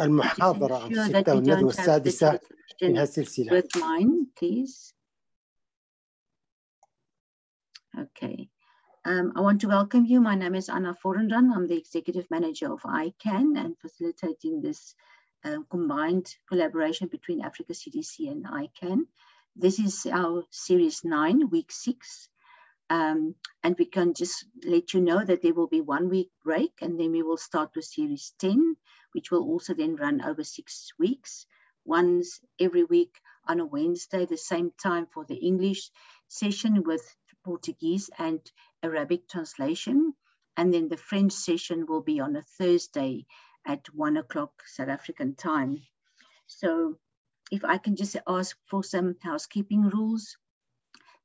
المحاضرة الستة والندوة السادسة من هالسلسلة. Okay. Um, I want to welcome you. My name is Anna Forundan. I'm the Executive Manager of ICAN and facilitating this uh, combined collaboration between Africa CDC and ICAN. This is our Series 9, Week 6, um, and we can just let you know that there will be one week break and then we will start with series 10, which will also then run over six weeks, once every week on a Wednesday, the same time for the English session with Portuguese and Arabic translation. And then the French session will be on a Thursday at one o'clock South African time. So if I can just ask for some housekeeping rules,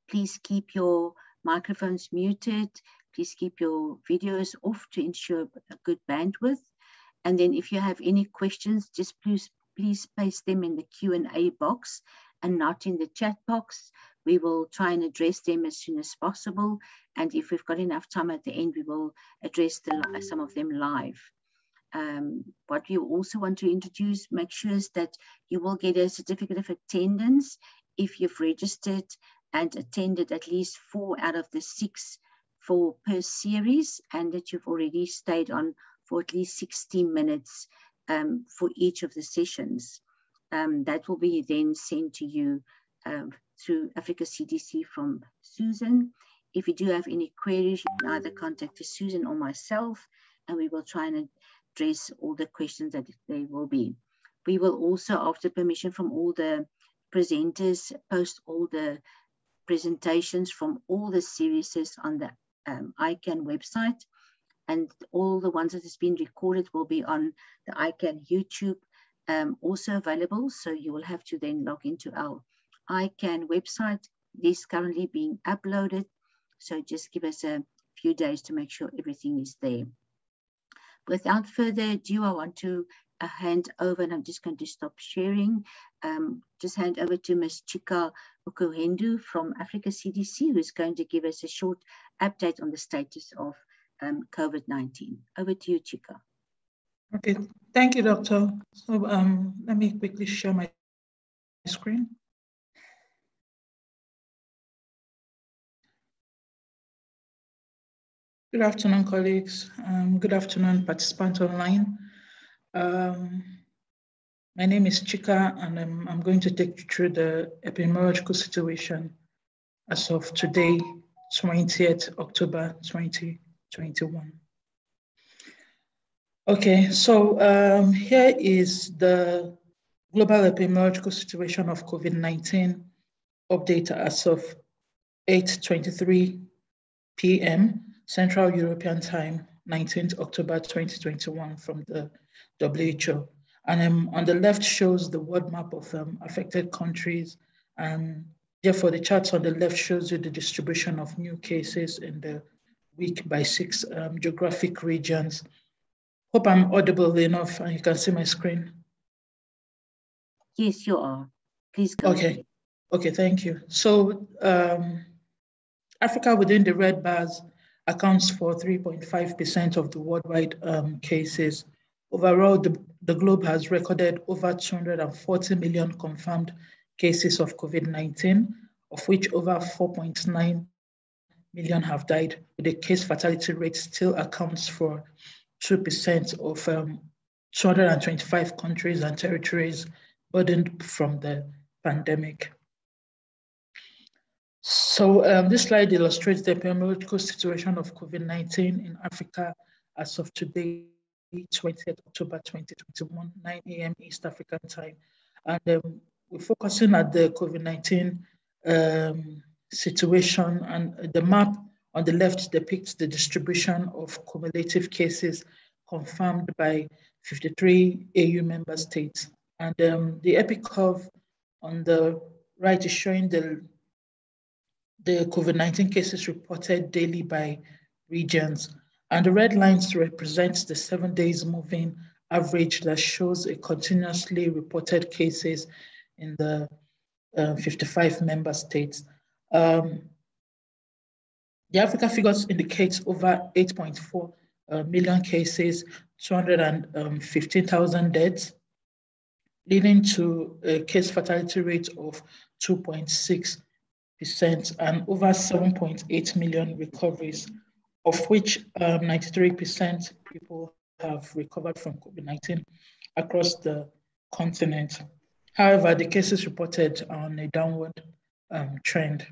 please keep your microphones muted. Please keep your videos off to ensure a good bandwidth. And then if you have any questions, just please, please paste them in the Q&A box and not in the chat box. We will try and address them as soon as possible. And if we've got enough time at the end, we will address the, some of them live. Um, what you also want to introduce, make sure is that you will get a certificate of attendance if you've registered and attended at least four out of the six for per series and that you've already stayed on for at least 60 minutes um, for each of the sessions. Um, that will be then sent to you um, through Africa CDC from Susan. If you do have any queries, you can either contact Susan or myself, and we will try and address all the questions that they will be. We will also, after permission from all the presenters, post all the presentations from all the series on the um, ICAN website. And all the ones that has been recorded will be on the ICAN YouTube um, also available. So you will have to then log into our ICAN website. This currently being uploaded. So just give us a few days to make sure everything is there. Without further ado, I want to uh, hand over, and I'm just going to stop sharing. Um, just hand over to Ms. Chika Ukuhendu from Africa CDC, who's going to give us a short update on the status of um, COVID-19. Over to you, Chika. Okay, thank you, Doctor. So um, let me quickly share my screen. Good afternoon, colleagues. Um, good afternoon, participants online. Um, my name is Chika, and I'm, I'm, going to take you through the epidemiological situation as of today, 20th October 2021. Okay, so um, here is the global epidemiological situation of COVID-19 update as of 8.23 p.m. Central European Time, 19th October 2021 from the WHO. And um, on the left shows the world map of um, affected countries. And therefore the charts on the left shows you the distribution of new cases in the week by six um, geographic regions. Hope I'm audible enough and you can see my screen. Yes, you are. Please go Okay. ahead. Okay, thank you. So um, Africa within the red bars accounts for 3.5% of the worldwide um, cases. Overall, the, the globe has recorded over 240 million confirmed cases of COVID-19, of which over 4.9 million have died, with the case fatality rate still accounts for 2% of um, 225 countries and territories burdened from the pandemic. So um, this slide illustrates the epidemiological situation of COVID-19 in Africa as of today, 20th October 2021, 9 a.m. East African time. And um, we're focusing at the COVID-19 um, situation and the map on the left depicts the distribution of cumulative cases confirmed by 53 AU member states. And um, the epic curve on the right is showing the the COVID-19 cases reported daily by regions. And the red lines represents the seven days moving average that shows a continuously reported cases in the uh, 55 member states. Um, the Africa figures indicates over 8.4 uh, million cases, 215,000 deaths, leading to a case fatality rate of 2.6% and over 7.8 million recoveries, of which 93% um, people have recovered from COVID-19 across the continent. However, the cases reported on a downward um, trend.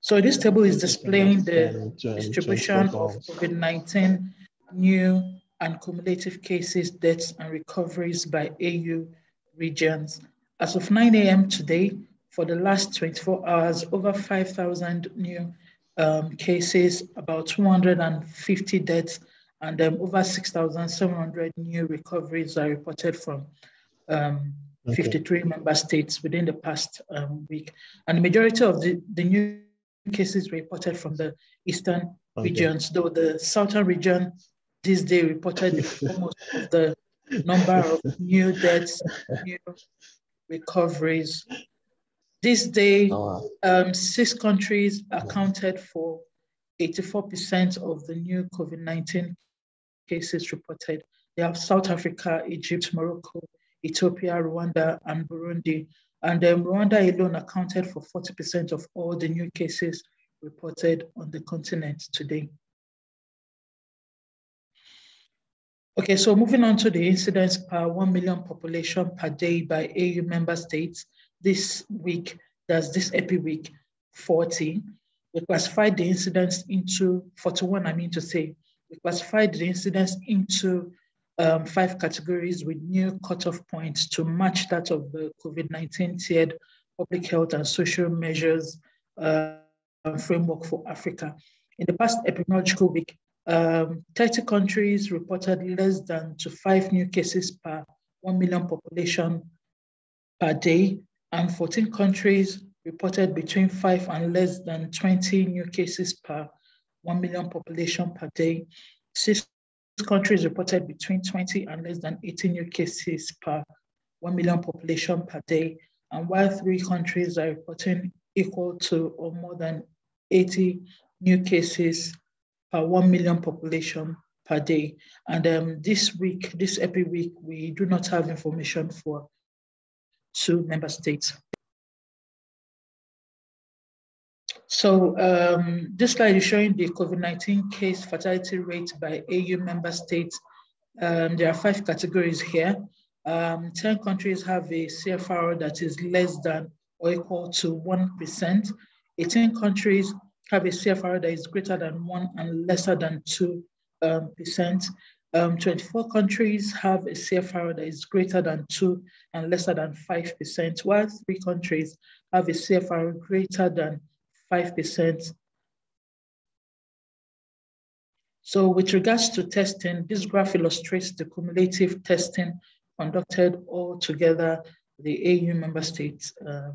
So this table is displaying the distribution of COVID-19 new and cumulative cases, deaths, and recoveries by AU regions. As of 9 a.m. today, for the last 24 hours, over 5,000 new um, cases, about 250 deaths, and um, over 6,700 new recoveries are reported from um, okay. 53 member states within the past um, week. And the majority of the, the new cases reported from the eastern okay. regions, though the southern region this day reported almost the number of new deaths, new recoveries. This day, oh, um, six countries accounted for 84% of the new COVID 19 cases reported. They have South Africa, Egypt, Morocco, Ethiopia, Rwanda, and Burundi. And um, Rwanda alone accounted for 40% of all the new cases reported on the continent today. Okay, so moving on to the incidence per 1 million population per day by AU member states. This week, that's this EPI week 40, we classified the incidence into 41, I mean to say, we classified the incidence into um, five categories with new cutoff points to match that of the COVID-19 tiered public health and social measures uh, framework for Africa. In the past epidemiological week, um, 30 countries reported less than to five new cases per 1 million population per day, and 14 countries reported between five and less than 20 new cases per 1 million population per day. Six countries reported between 20 and less than 80 new cases per 1 million population per day, and while three countries are reporting equal to or more than 80 new cases per 1 million population per day. And um, this week, this EPI week, we do not have information for two member states. So um, this slide is showing the COVID-19 case fatality rate by AU member states. Um, there are five categories here. Um, 10 countries have a CFR that is less than or equal to 1%. 18 countries have a CFR that is greater than 1 and lesser than 2 um. Um, 24 countries have a CFR that is greater than 2 and lesser than 5%, while three countries have a CFR greater than 5%. So with regards to testing, this graph illustrates the cumulative testing conducted all together the AU member states um,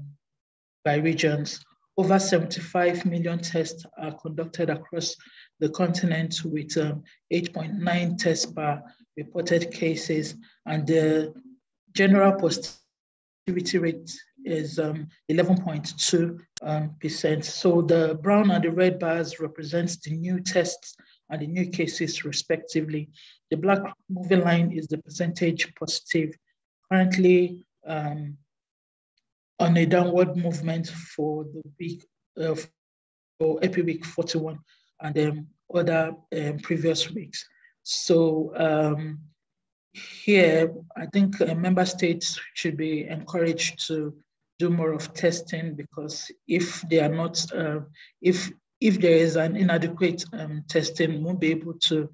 by regions. Over 75 million tests are conducted across the continent with 8.9 um, tests per reported cases and the general positivity rate is 11.2 um, percent. So the brown and the red bars represents the new tests and the new cases respectively. The black moving line is the percentage positive. Currently um, on a downward movement for the week uh, for week 41 and then other um, previous weeks. So um, here, I think uh, member states should be encouraged to do more of testing because if they are not, uh, if if there is an inadequate um, testing, won't be able to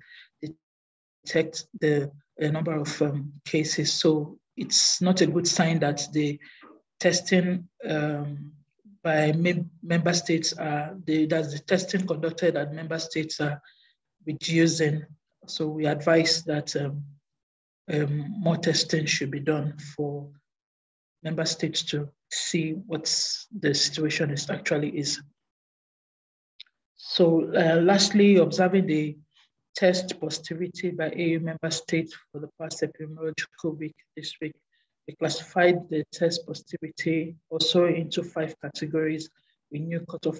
detect the number of um, cases. So it's not a good sign that the testing um, by member states are the, that's the testing conducted at member states are reducing. So we advise that um, um, more testing should be done for member states to see what the situation is actually is. So uh, lastly, observing the test positivity by AU member states for the past epidemiological week this week, we classified the test positivity also into five categories with new cutoff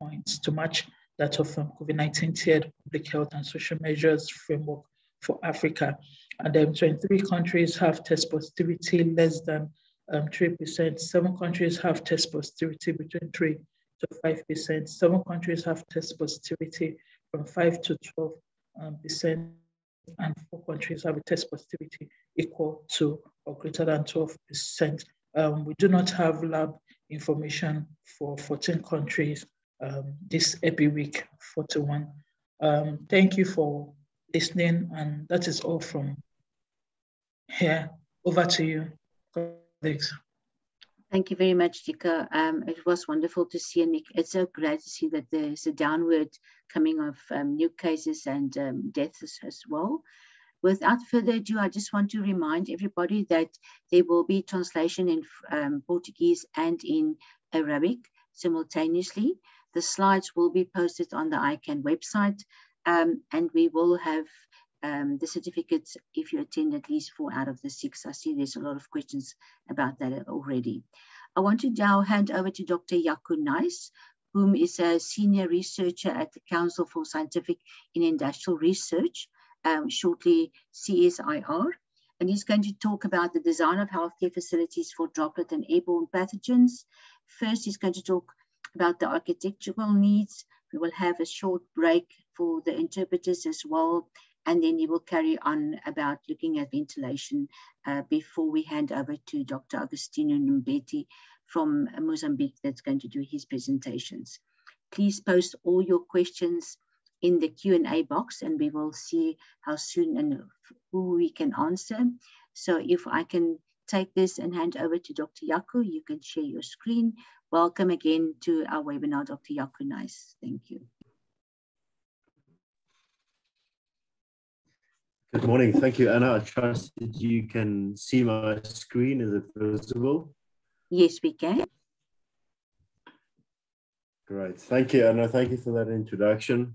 points to match that of um, COVID-19 tiered public health and social measures framework for Africa. And then 23 countries have test positivity less than um, 3%. Seven countries have test positivity between 3 to 5%. Seven countries have test positivity from 5 to 12 um, percent, and four countries have a test positivity equal to or greater than 12%. Um, we do not have lab information for 14 countries um, this EPI week 41. Um, thank you for listening, and that is all from here. Over to you, colleagues. Thank you very much, Chika. Um, it was wonderful to see, and it's so great to see that there's a downward coming of um, new cases and um, deaths as well. Without further ado, I just want to remind everybody that there will be translation in um, Portuguese and in Arabic simultaneously. The slides will be posted on the ICAN website, um, and we will have um, the certificates if you attend at least four out of the six. I see there's a lot of questions about that already. I want to now hand over to Dr. Jaco Nice, whom is a senior researcher at the Council for Scientific and Industrial Research, um, shortly CSIR. And he's going to talk about the design of healthcare facilities for droplet and airborne pathogens. First, he's going to talk about the architectural needs. We will have a short break for the interpreters as well and then he will carry on about looking at ventilation uh, before we hand over to Dr. Agostino Numbeti from Mozambique that's going to do his presentations. Please post all your questions in the Q&A box and we will see how soon and who we can answer. So if I can take this and hand over to Dr. Jaco, you can share your screen. Welcome again to our webinar, Dr. Jaco Nice. Thank you. Good morning. Thank you, Anna. I trust that you can see my screen. Is it visible? Yes, we can. Great. Thank you, Anna. Thank you for that introduction.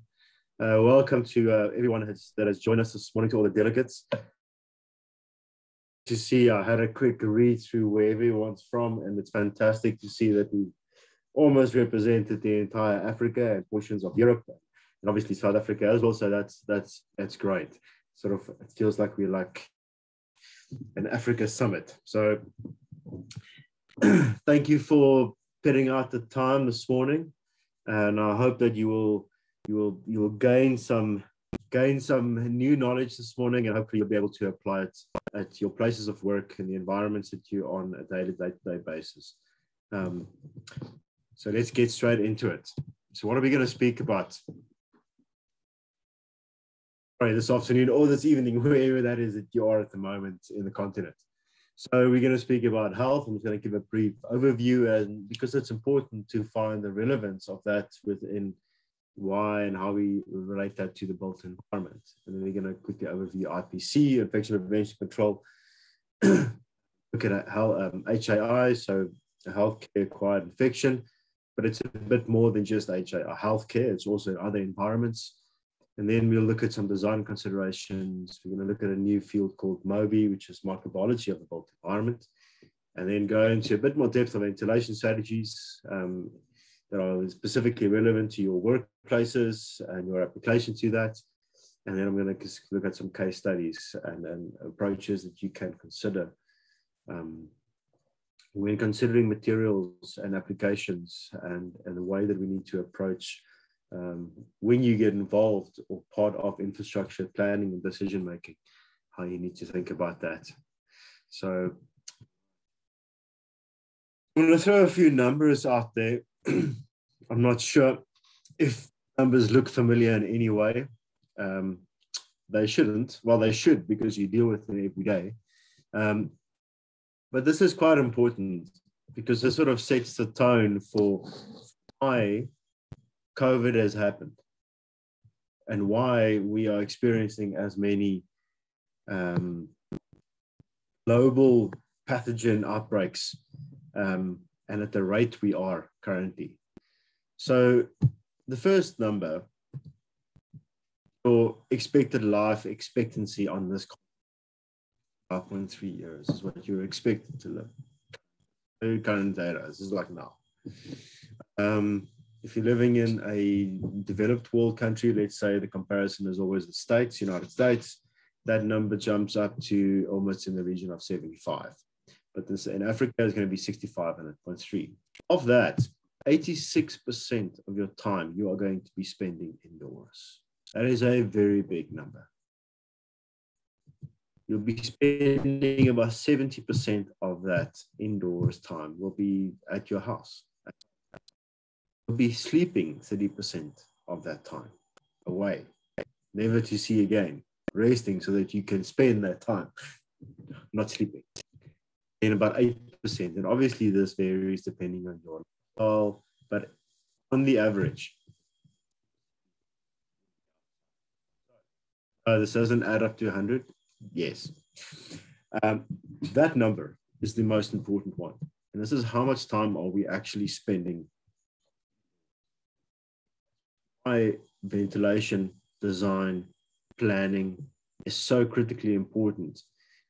Uh, welcome to uh, everyone has, that has joined us this morning, to all the delegates. To see, I had a quick read through where everyone's from, and it's fantastic to see that we almost represented the entire Africa and portions of Europe, and obviously South Africa as well. So that's that's that's great sort of it feels like we're like an Africa summit. So thank you for putting out the time this morning, and I hope that you will you will you will gain some gain some new knowledge this morning, and hopefully you'll be able to apply it at your places of work and the environments that you're on a daily day-to-day basis. Um, so let's get straight into it. So what are we going to speak about? sorry, this afternoon or this evening, wherever that is that you are at the moment in the continent. So we're going to speak about health. I'm just going to give a brief overview, and because it's important to find the relevance of that within why and how we relate that to the built environment. And then we're going to quickly overview IPC, infection prevention control. Look at how um, HAI, so healthcare acquired infection, but it's a bit more than just HAI healthcare. It's also other environments. And then we'll look at some design considerations. We're going to look at a new field called MOBI, which is microbiology of the built environment. And then go into a bit more depth of ventilation strategies um, that are specifically relevant to your workplaces and your application to that. And then I'm going to look at some case studies and, and approaches that you can consider um, when considering materials and applications and, and the way that we need to approach um, when you get involved or part of infrastructure planning and decision making, how you need to think about that. So I'm going to throw a few numbers out there. I'm not sure if numbers look familiar in any way. Um, they shouldn't. Well, they should because you deal with them every day. Um, but this is quite important because this sort of sets the tone for why COVID has happened and why we are experiencing as many um, global pathogen outbreaks um, and at the rate we are currently. So the first number for expected life expectancy on this 5.3 years is what you're expected to live. Current data, this is like now. Um, if you're living in a developed world country, let's say the comparison is always the States, United States, that number jumps up to almost in the region of 75. But this, in Africa, it's going to be 65 and 0.3. Of that, 86% of your time you are going to be spending indoors. That is a very big number. You'll be spending about 70% of that indoors time will be at your house. You'll be sleeping 30% of that time away, never to see again, resting so that you can spend that time not sleeping. And about 8%. And obviously, this varies depending on your style, but on the average, uh, this doesn't add up to 100. Yes. Um, that number is the most important one. And this is how much time are we actually spending by ventilation, design, planning is so critically important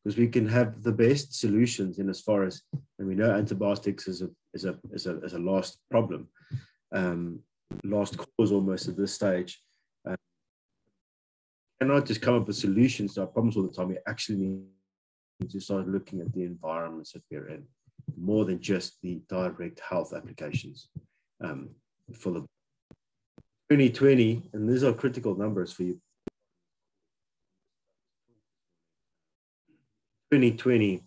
because we can have the best solutions in as far as, and we know antibiotics is a, is a, is a, is a last problem, um, last cause almost at this stage cannot just come up with solutions to our problems all the time. We actually need to start looking at the environments that we're in more than just the direct health applications um, for the 2020, and these are critical numbers for you. 2020,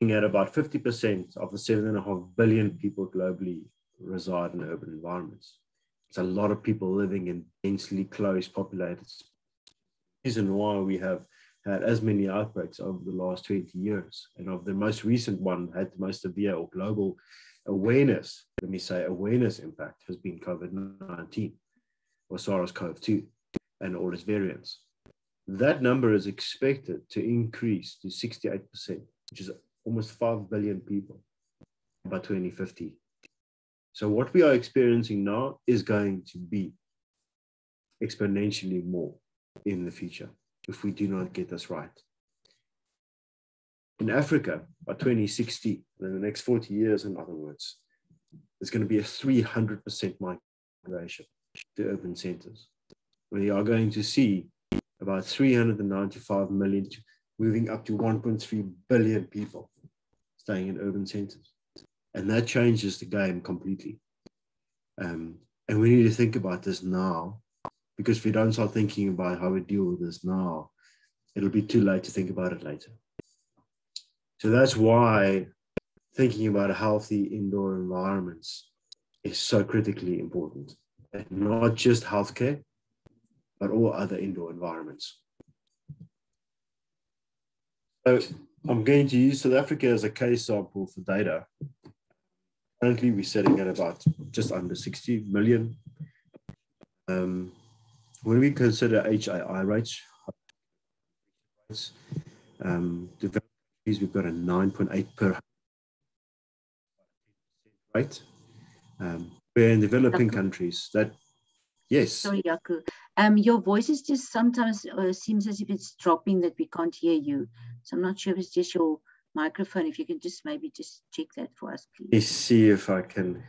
looking at about 50% of the 7.5 billion people globally reside in urban environments. It's a lot of people living in densely close populated. Reason why we have had as many outbreaks over the last 20 years. And of the most recent one had the most severe or global awareness, let me say awareness impact has been COVID-19 or SARS-CoV-2 and all its variants. That number is expected to increase to 68%, which is almost 5 billion people by 2050. So what we are experiencing now is going to be exponentially more in the future if we do not get this right. In Africa, by 2060, in the next 40 years, in other words, there's going to be a 300% migration to urban centers. We are going to see about 395 million moving up to 1.3 billion people staying in urban centers and that changes the game completely. Um, and we need to think about this now, because if we don't start thinking about how we deal with this now, it'll be too late to think about it later. So that's why thinking about healthy indoor environments is so critically important, and not just healthcare, but all other indoor environments. So I'm going to use South Africa as a case sample for data Currently, we're sitting at about just under 60 million. Um, when we consider HAI rates, um, we've got a 9.8 per rate. Um, we're in developing countries that, yes. Sorry, Jaco. Um, your voice is just sometimes uh, seems as if it's dropping that we can't hear you. So I'm not sure if it's just your microphone, if you can just maybe just check that for us, please. Let's see if I can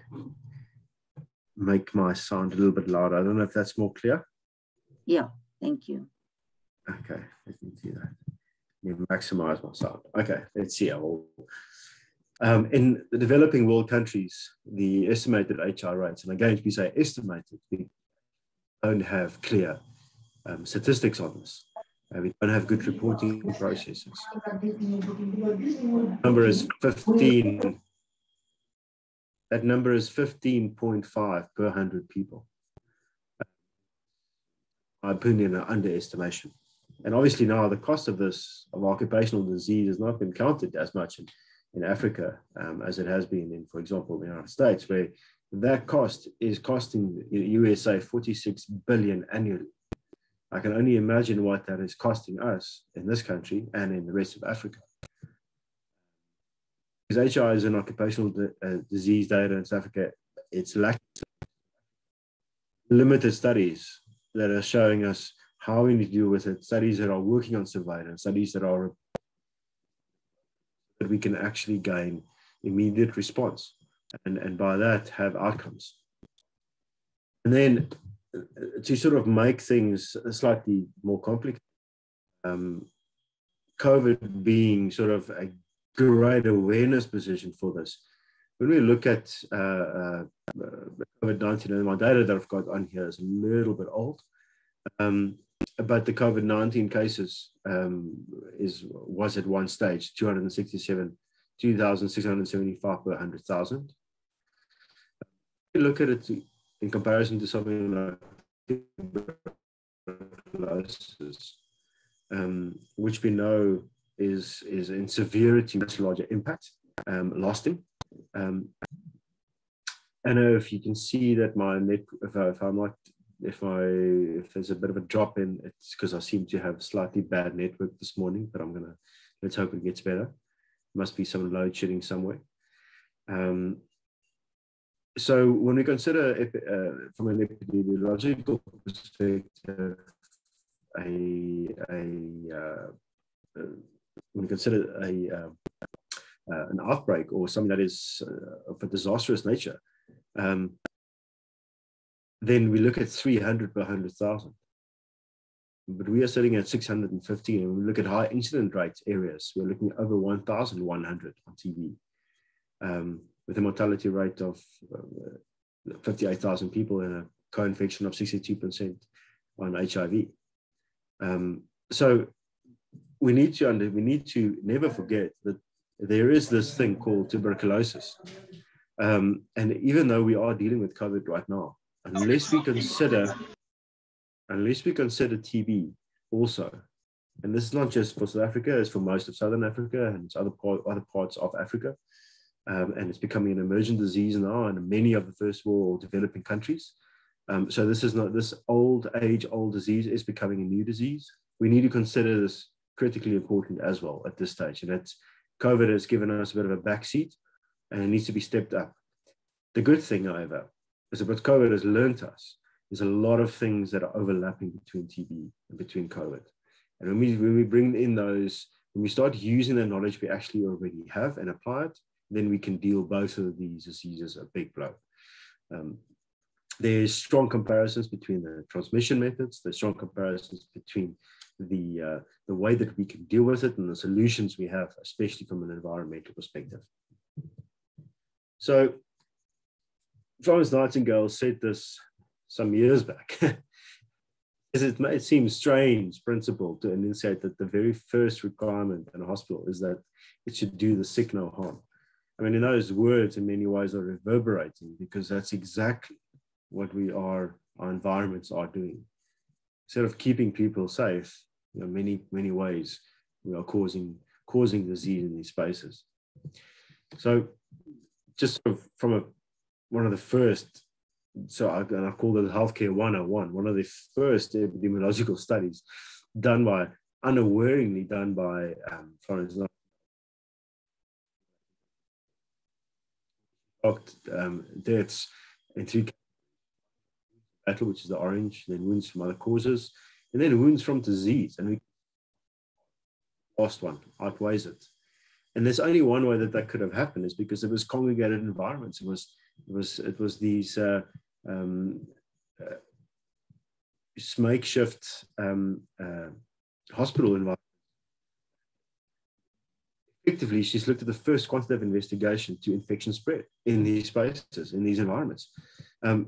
make my sound a little bit louder. I don't know if that's more clear. Yeah, thank you. Okay, let me do that. Let me maximize my sound. Okay, let's see. Will, um, in the developing world countries, the estimated HI rates, and again, we say estimated, don't have clear um, statistics on this. Uh, we don't have good reporting processes. Number is 15. That number is 15.5 per 100 people. My opinion, an underestimation. And obviously now the cost of this, of occupational disease has not been counted as much in, in Africa um, as it has been in, for example, the United States, where that cost is costing USA 46 billion annually. I can only imagine what that is costing us in this country and in the rest of Africa. Because HI is an occupational uh, disease data in South Africa, it's lacking limited studies that are showing us how we need to deal with it, studies that are working on surveillance, studies that are that we can actually gain immediate response and, and by that have outcomes. And then uh, to sort of make things slightly more complicated, um, COVID being sort of a great awareness position for this. When we look at uh, uh, COVID 19, and my data that I've got on here is a little bit old, um, but the COVID 19 cases um, is was at one stage 267, 2,675 per 100,000. Look at it in comparison to something like tuberculosis, um, which we know is, is in severity much larger impact, um, lasting. Um, I know if you can see that my net, if, I, if I'm if I, if there's a bit of a drop in, it's because I seem to have slightly bad network this morning, but I'm gonna, let's hope it gets better. Must be some load shedding somewhere. Um, so when we consider uh, from an epidemiological perspective, a, a uh, when we consider a uh, uh, an outbreak or something that is uh, of a disastrous nature, um, then we look at 300 per 100,000. But we are sitting at 650, and we look at high incident rate areas. We're looking over 1,100 on TB, Um, with a mortality rate of uh, 58,000 people and a co-infection of 62% on HIV. Um, so we need to under, we need to never forget that there is this thing called tuberculosis. Um, and even though we are dealing with COVID right now, unless we consider unless we consider TB also, and this is not just for South Africa, it's for most of Southern Africa and other part, other parts of Africa um, and it's becoming an emergent disease now in many of the first world developing countries. Um, so this is not this old age old disease is becoming a new disease. We need to consider this critically important as well at this stage, and it's COVID has given us a bit of a backseat, and it needs to be stepped up. The good thing, however, is that what COVID has learned us is a lot of things that are overlapping between TB and between COVID. And when we when we bring in those, when we start using the knowledge we actually already have and apply it, then we can deal both of these diseases a big blow. Um, there's strong comparisons between the transmission methods, there's strong comparisons between the, uh, the way that we can deal with it and the solutions we have, especially from an environmental perspective. So Florence Nightingale said this some years back. it may seem strange principle to enunciate that the very first requirement in a hospital is that it should do the sick no harm. I mean, in those words, in many ways, are reverberating because that's exactly what we are, our environments are doing. Instead of keeping people safe, you know, many, many ways, we are causing, causing disease in these spaces. So just sort of from a, one of the first, so I, and I call it Healthcare 101, one of the first epidemiological studies done by, unawareingly done by um, Florence um, deaths in three battle, which is the orange, then wounds from other causes, and then wounds from disease. And we last one outweighs it. And there's only one way that that could have happened is because it was congregated environments. It was it was it was these uh, um, uh, makeshift um, uh, hospital environment. effectively, she's looked at the first quantitative investigation to infection spread in these spaces, in these environments. Um,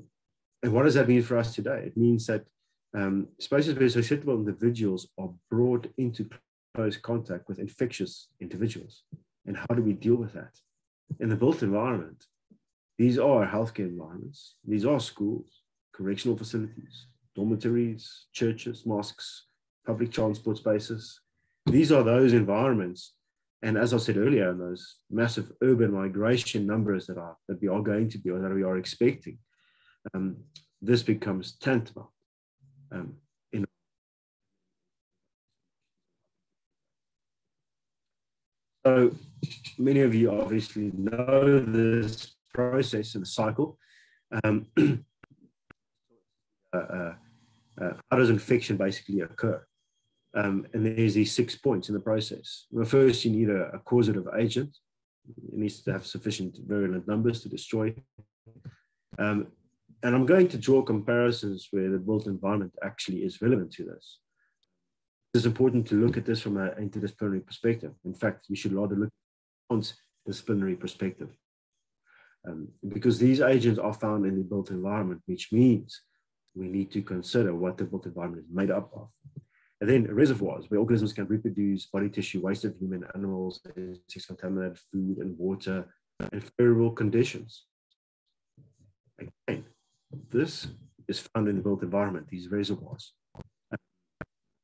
and what does that mean for us today? It means that um, spaces where susceptible individuals are brought into close contact with infectious individuals. And how do we deal with that? In the built environment, these are healthcare environments, these are schools, correctional facilities, dormitories, churches, mosques, public transport spaces. These are those environments and as I said earlier, those massive urban migration numbers that are that we are going to be or that we are expecting, um, this becomes tantamount. Um, in so many of you obviously know this process and the cycle. Um, uh, uh, uh, how does infection basically occur? Um, and there's these six points in the process. Well, first, you need a, a causative agent. It needs to have sufficient virulent numbers to destroy. Um, and I'm going to draw comparisons where the built environment actually is relevant to this. It's important to look at this from an interdisciplinary perspective. In fact, you should rather look from a disciplinary perspective. Um, because these agents are found in the built environment, which means we need to consider what the built environment is made up of. And then reservoirs, where organisms can reproduce body tissue, waste of human animals, insects, contaminated food and water, and favorable conditions. Again, this is found in the built environment, these reservoirs.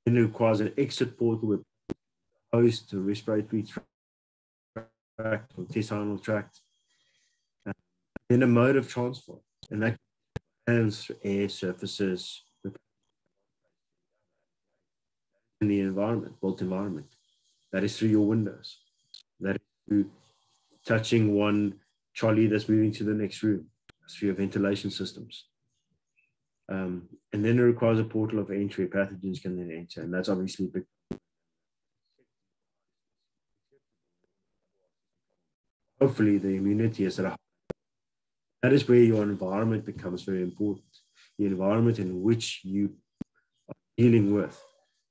And it requires an exit portal with host to respiratory tract or intestinal tract, then a mode of transport, and that hands air surfaces in the environment, built environment. That is through your windows. That is through touching one trolley that's moving to the next room. That's through your ventilation systems. Um, and then it requires a portal of entry. Pathogens can then enter, and that's obviously big. Hopefully, the immunity is at a that is where your environment becomes very important. The environment in which you are dealing with.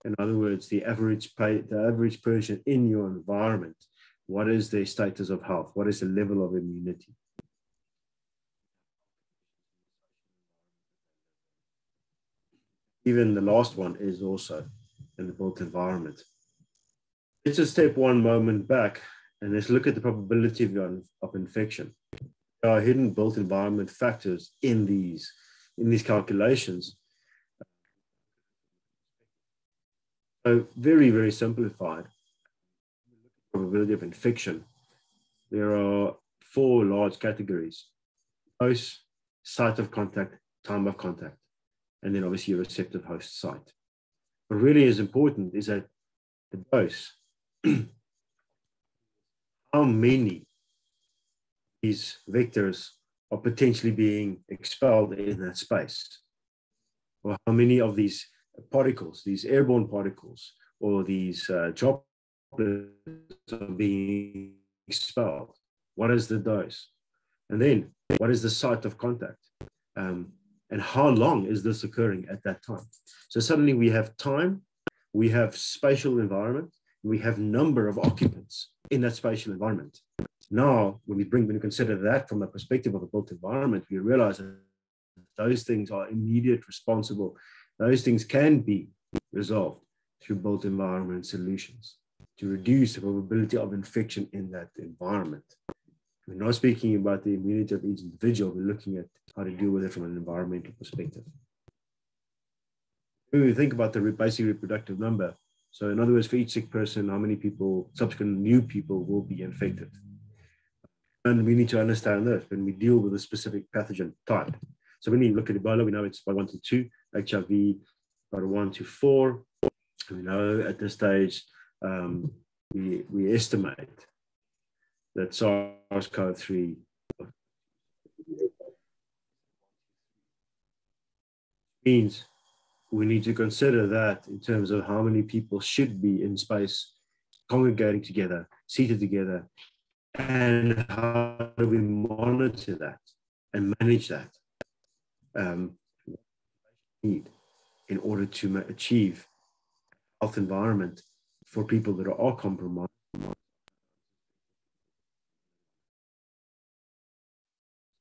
In other words, the average pay, the average person in your environment. What is their status of health? What is the level of immunity? Even the last one is also in the built environment. Let's just step one moment back and let's look at the probability of, of infection. Are hidden built environment factors in these, in these calculations. So very, very simplified. Probability of infection. There are four large categories. Dose, site of contact, time of contact and then obviously your receptive host site. What really is important is that the dose, how many these vectors are potentially being expelled in that space, or how many of these particles, these airborne particles, or these uh, droplets are being expelled. What is the dose? And then what is the site of contact? Um, and how long is this occurring at that time so suddenly we have time we have spatial environment we have number of occupants in that spatial environment now when we bring when we consider that from the perspective of a built environment we realize that those things are immediate responsible those things can be resolved through built environment solutions to reduce the probability of infection in that environment we're not speaking about the immunity of each individual. We're looking at how to deal with it from an environmental perspective. When we think about the basic reproductive number, so in other words, for each sick person, how many people, subsequent new people will be infected? And we need to understand that when we deal with a specific pathogen type. So when we look at Ebola, we know it's by one to two, HIV by one to four. We know at this stage, um, we, we estimate that SARS-CoV-3 means we need to consider that in terms of how many people should be in space congregating together, seated together, and how do we monitor that and manage that um, need in order to achieve health environment for people that are all compromised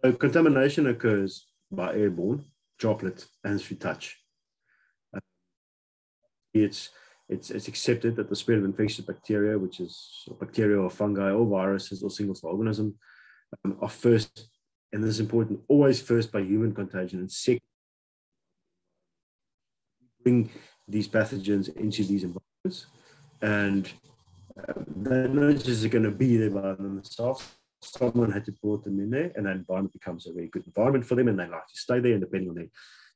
So contamination occurs by airborne, droplet, and through touch. Uh, it's, it's, it's accepted that the spread of infectious bacteria, which is bacteria or fungi or viruses or single cell organism, um, are first, and this is important, always first by human contagion, and second, bring these pathogens into these environments. And uh, they're going to be there by themselves, someone had to put them in there, and that environment becomes a very good environment for them, and they like to stay there. And depending on their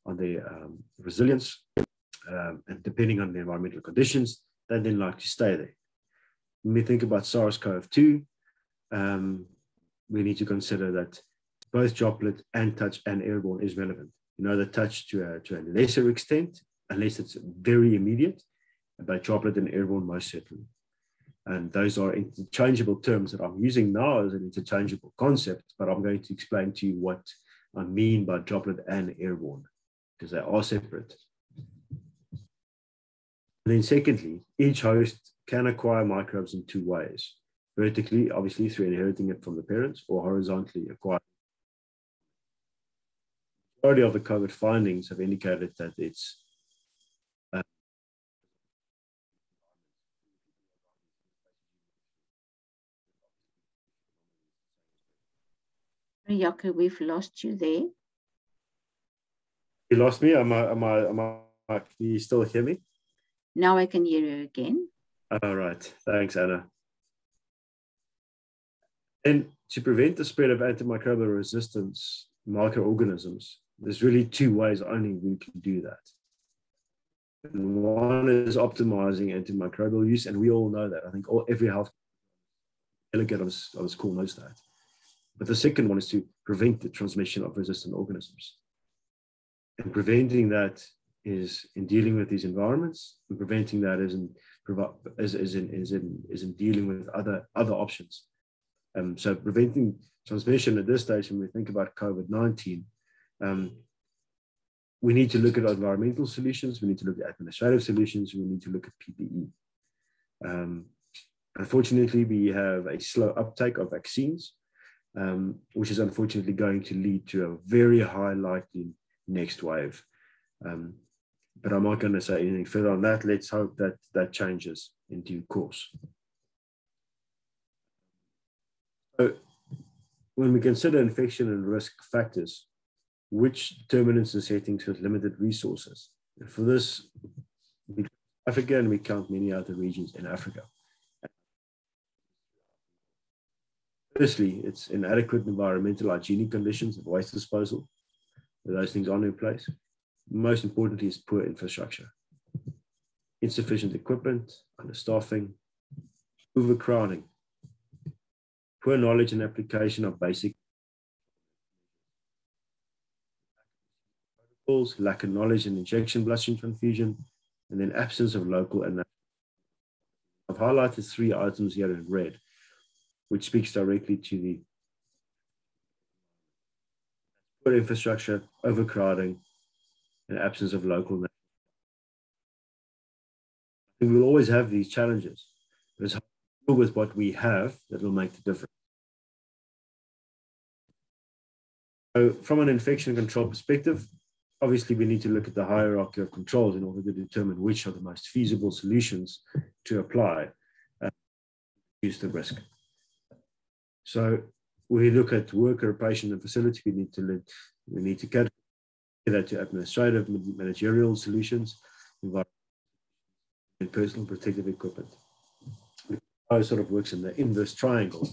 on their um, resilience um, and depending on the environmental conditions, they then like to stay there. When we think about SARS-CoV-2, um, we need to consider that both droplet and touch and airborne is relevant. You know, the touch to a, to a lesser extent, unless it's very immediate, but droplet and airborne most certainly. And those are interchangeable terms that I'm using now as an interchangeable concept, but I'm going to explain to you what I mean by droplet and airborne, because they are separate. And then secondly, each host can acquire microbes in two ways. Vertically, obviously through inheriting it from the parents, or horizontally acquired. The majority of the COVID findings have indicated that it's Jaco, we've lost you there. You lost me? Am I, am I, am I, can you still hear me? Now I can hear you again. All right. Thanks, Anna. And to prevent the spread of antimicrobial resistance microorganisms, there's really two ways only we can do that. And one is optimizing antimicrobial use, and we all know that. I think all, every health delegate on this, on this call knows that. But the second one is to prevent the transmission of resistant organisms. And preventing that is in dealing with these environments, and preventing that is in, is, is in, is in, is in dealing with other, other options. Um, so preventing transmission at this stage, when we think about COVID-19, um, we need to look at environmental solutions, we need to look at administrative solutions, we need to look at PPE. Um, unfortunately, we have a slow uptake of vaccines um, which is unfortunately going to lead to a very high likely next wave. Um, but I'm not going to say anything further on that. Let's hope that that changes in due course. So when we consider infection and risk factors, which determinants and settings with limited resources? And for this, Africa and we count many other regions in Africa. Firstly, it's inadequate environmental hygienic conditions and waste disposal. Those things aren't in place. Most importantly is poor infrastructure. Insufficient equipment, understaffing, overcrowding, poor knowledge and application of basic protocols, lack of knowledge in injection blushing transfusion, and then absence of local and I've highlighted three items here in red which speaks directly to the poor infrastructure, overcrowding, and absence of local. We will always have these challenges, but it's with what we have that will make the difference. So, from an infection control perspective, obviously we need to look at the hierarchy of controls in order to determine which are the most feasible solutions to apply uh, reduce the risk. So we look at worker, patient, and facility. We need to we need to get that to administrative, managerial solutions, and personal protective equipment. It sort of works in the inverse triangle,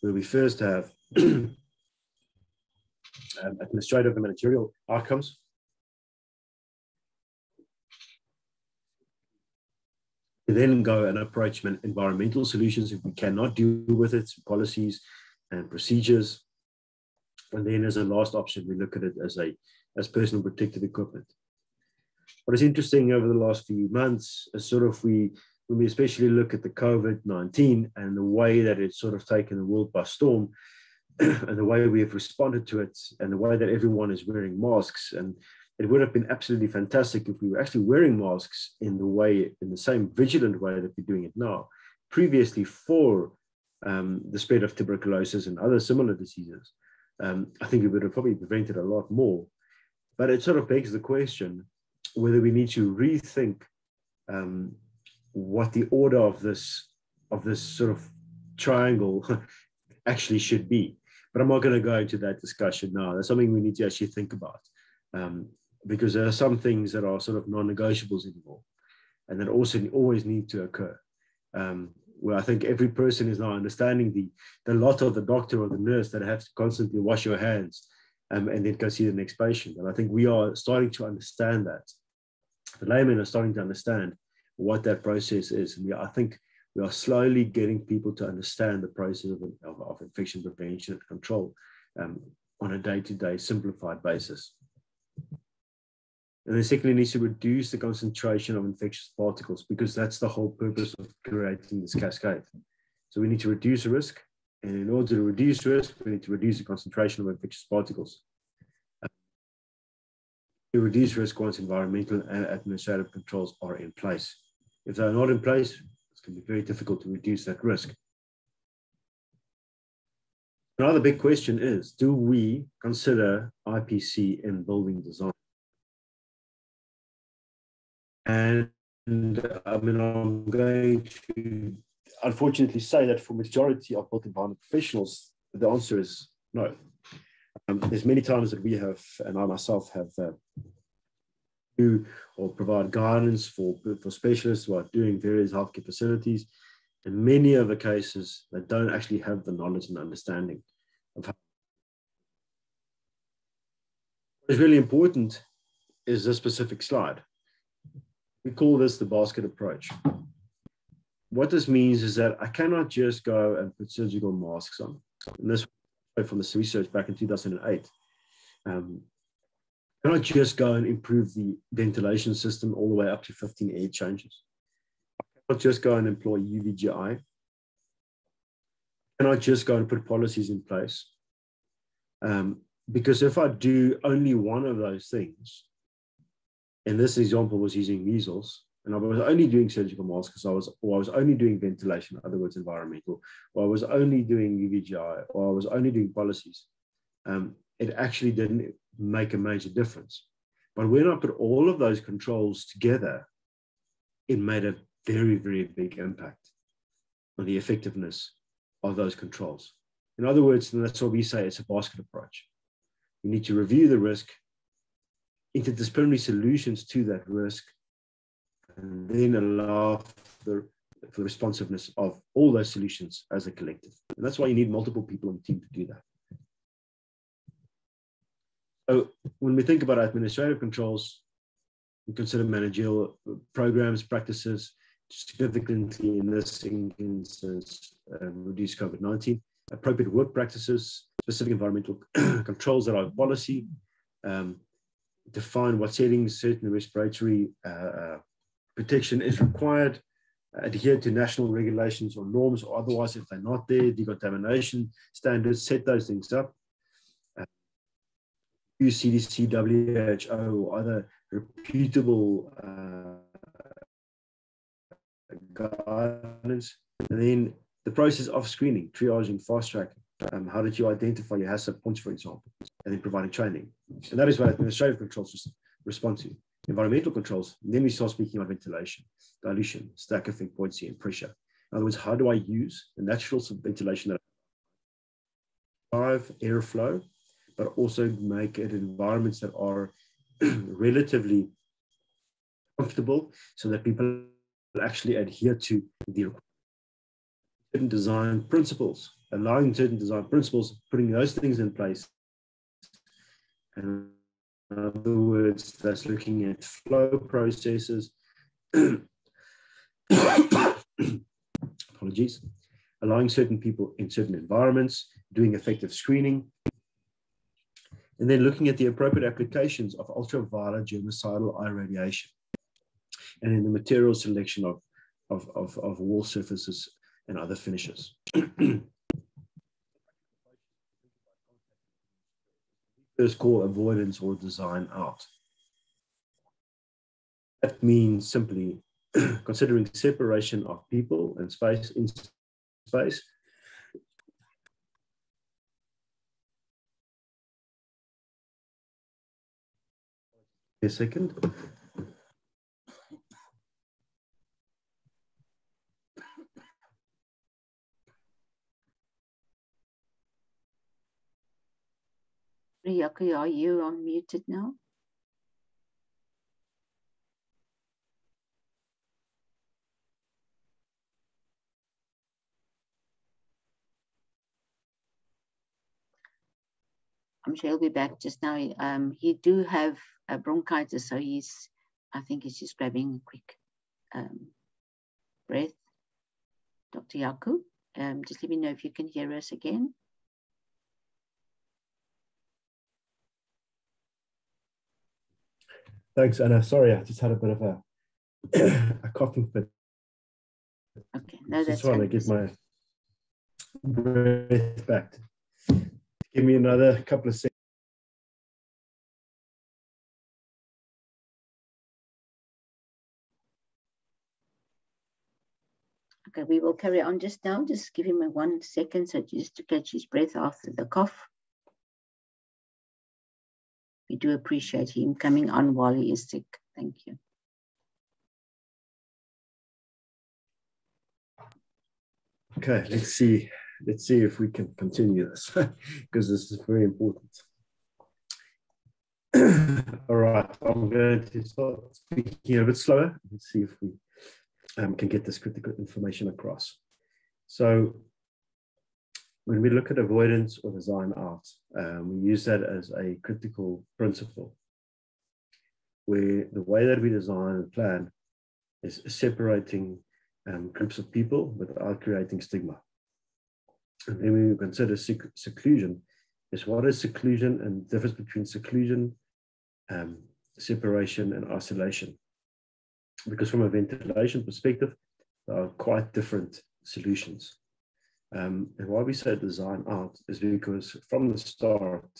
where we first have um, administrative and managerial outcomes. We then go and approach environmental solutions if we cannot deal with it, policies and procedures. And then as a last option, we look at it as a as personal protective equipment. What is interesting over the last few months is sort of we when we especially look at the COVID-19 and the way that it's sort of taken the world by storm and the way we have responded to it and the way that everyone is wearing masks and it would have been absolutely fantastic if we were actually wearing masks in the way, in the same vigilant way that we're doing it now. Previously, for um, the spread of tuberculosis and other similar diseases, um, I think it would have probably prevented a lot more. But it sort of begs the question whether we need to rethink um, what the order of this of this sort of triangle actually should be. But I'm not going to go into that discussion now. That's something we need to actually think about. Um, because there are some things that are sort of non-negotiables anymore and that also always need to occur um, where i think every person is now understanding the the lot of the doctor or the nurse that have to constantly wash your hands um, and then go see the next patient and i think we are starting to understand that the laymen are starting to understand what that process is and we, i think we are slowly getting people to understand the process of, of, of infection prevention and control um, on a day-to-day simplified basis and then secondly, needs to reduce the concentration of infectious particles because that's the whole purpose of creating this cascade. So we need to reduce the risk. And in order to reduce risk, we need to reduce the concentration of infectious particles. Um, to reduce risk once environmental and administrative controls are in place. If they're not in place, it's going to be very difficult to reduce that risk. Another big question is, do we consider IPC in building design? And I mean, I'm going to unfortunately say that for majority of built environment professionals, the answer is no. Um, there's many times that we have, and I myself have, uh, do or provide guidance for, for specialists who are doing various healthcare facilities. In many of the cases, they don't actually have the knowledge and understanding of how. What is really important is this specific slide. We call this the basket approach. What this means is that I cannot just go and put surgical masks on. And this from this research back in 2008. Um, cannot just go and improve the ventilation system all the way up to 15 air changes. Cannot just go and employ UVGI. I cannot just go and put policies in place. Um, because if I do only one of those things, and this example was using measles, and I was only doing surgical masks because I was, or I was only doing ventilation, in other words, environmental, or I was only doing UVGI, or I was only doing policies. Um, it actually didn't make a major difference. But when I put all of those controls together, it made a very, very big impact on the effectiveness of those controls. In other words, and that's what we say, it's a basket approach. You need to review the risk, interdisciplinary solutions to that risk, and then allow for, for the responsiveness of all those solutions as a collective. And that's why you need multiple people on the team to do that. So when we think about administrative controls, we consider managerial programs, practices, significantly in this instance, uh, reduce COVID-19, appropriate work practices, specific environmental controls that are policy, um, define what settings certain respiratory uh, uh protection is required, adhere to national regulations or norms, or otherwise, if they're not there, decontamination standards, set those things up. Uh, use CDC, WHO, or other reputable uh, guidance. And then the process of screening, triaging, fast track. Um, how did you identify your hazard points, for example, and then providing training? And that is what administrative controls respond to environmental controls. then we start speaking about ventilation, dilution, stack effect, buoyancy, and pressure. In other words, how do I use the natural ventilation that drive airflow, but also make it environments that are relatively comfortable so that people actually adhere to the certain design principles, allowing certain design principles, putting those things in place and other words, that's looking at flow processes. Apologies. Allowing certain people in certain environments, doing effective screening, and then looking at the appropriate applications of ultraviolet germicidal irradiation, and in the material selection of, of, of, of wall surfaces and other finishes. first called avoidance or design out. That means simply considering separation of people and space in space. A second. Riyaki, are you unmuted now? I'm sure he'll be back just now. Um, he do have bronchitis, so he's, I think he's just grabbing a quick um, breath. Dr. Jaco, um, just let me know if you can hear us again. Thanks, Anna. Sorry, I just had a bit of a a coughing fit. Okay, no, that's just I to give my breath back. Give me another couple of seconds. Okay, we will carry on just now. Just give him a one second so just to catch his breath after the cough. We do appreciate him coming on while he is sick. Thank you. Okay, let's see. Let's see if we can continue this because this is very important. All right, I'm going to start speaking a bit slower. Let's see if we um, can get this critical information across. So when we look at avoidance or design out, um, we use that as a critical principle where the way that we design and plan is separating um, groups of people without creating stigma. And then we consider sec seclusion is what is seclusion and the difference between seclusion, um, separation and isolation because from a ventilation perspective, there are quite different solutions. Um, and why we say design out is because from the start,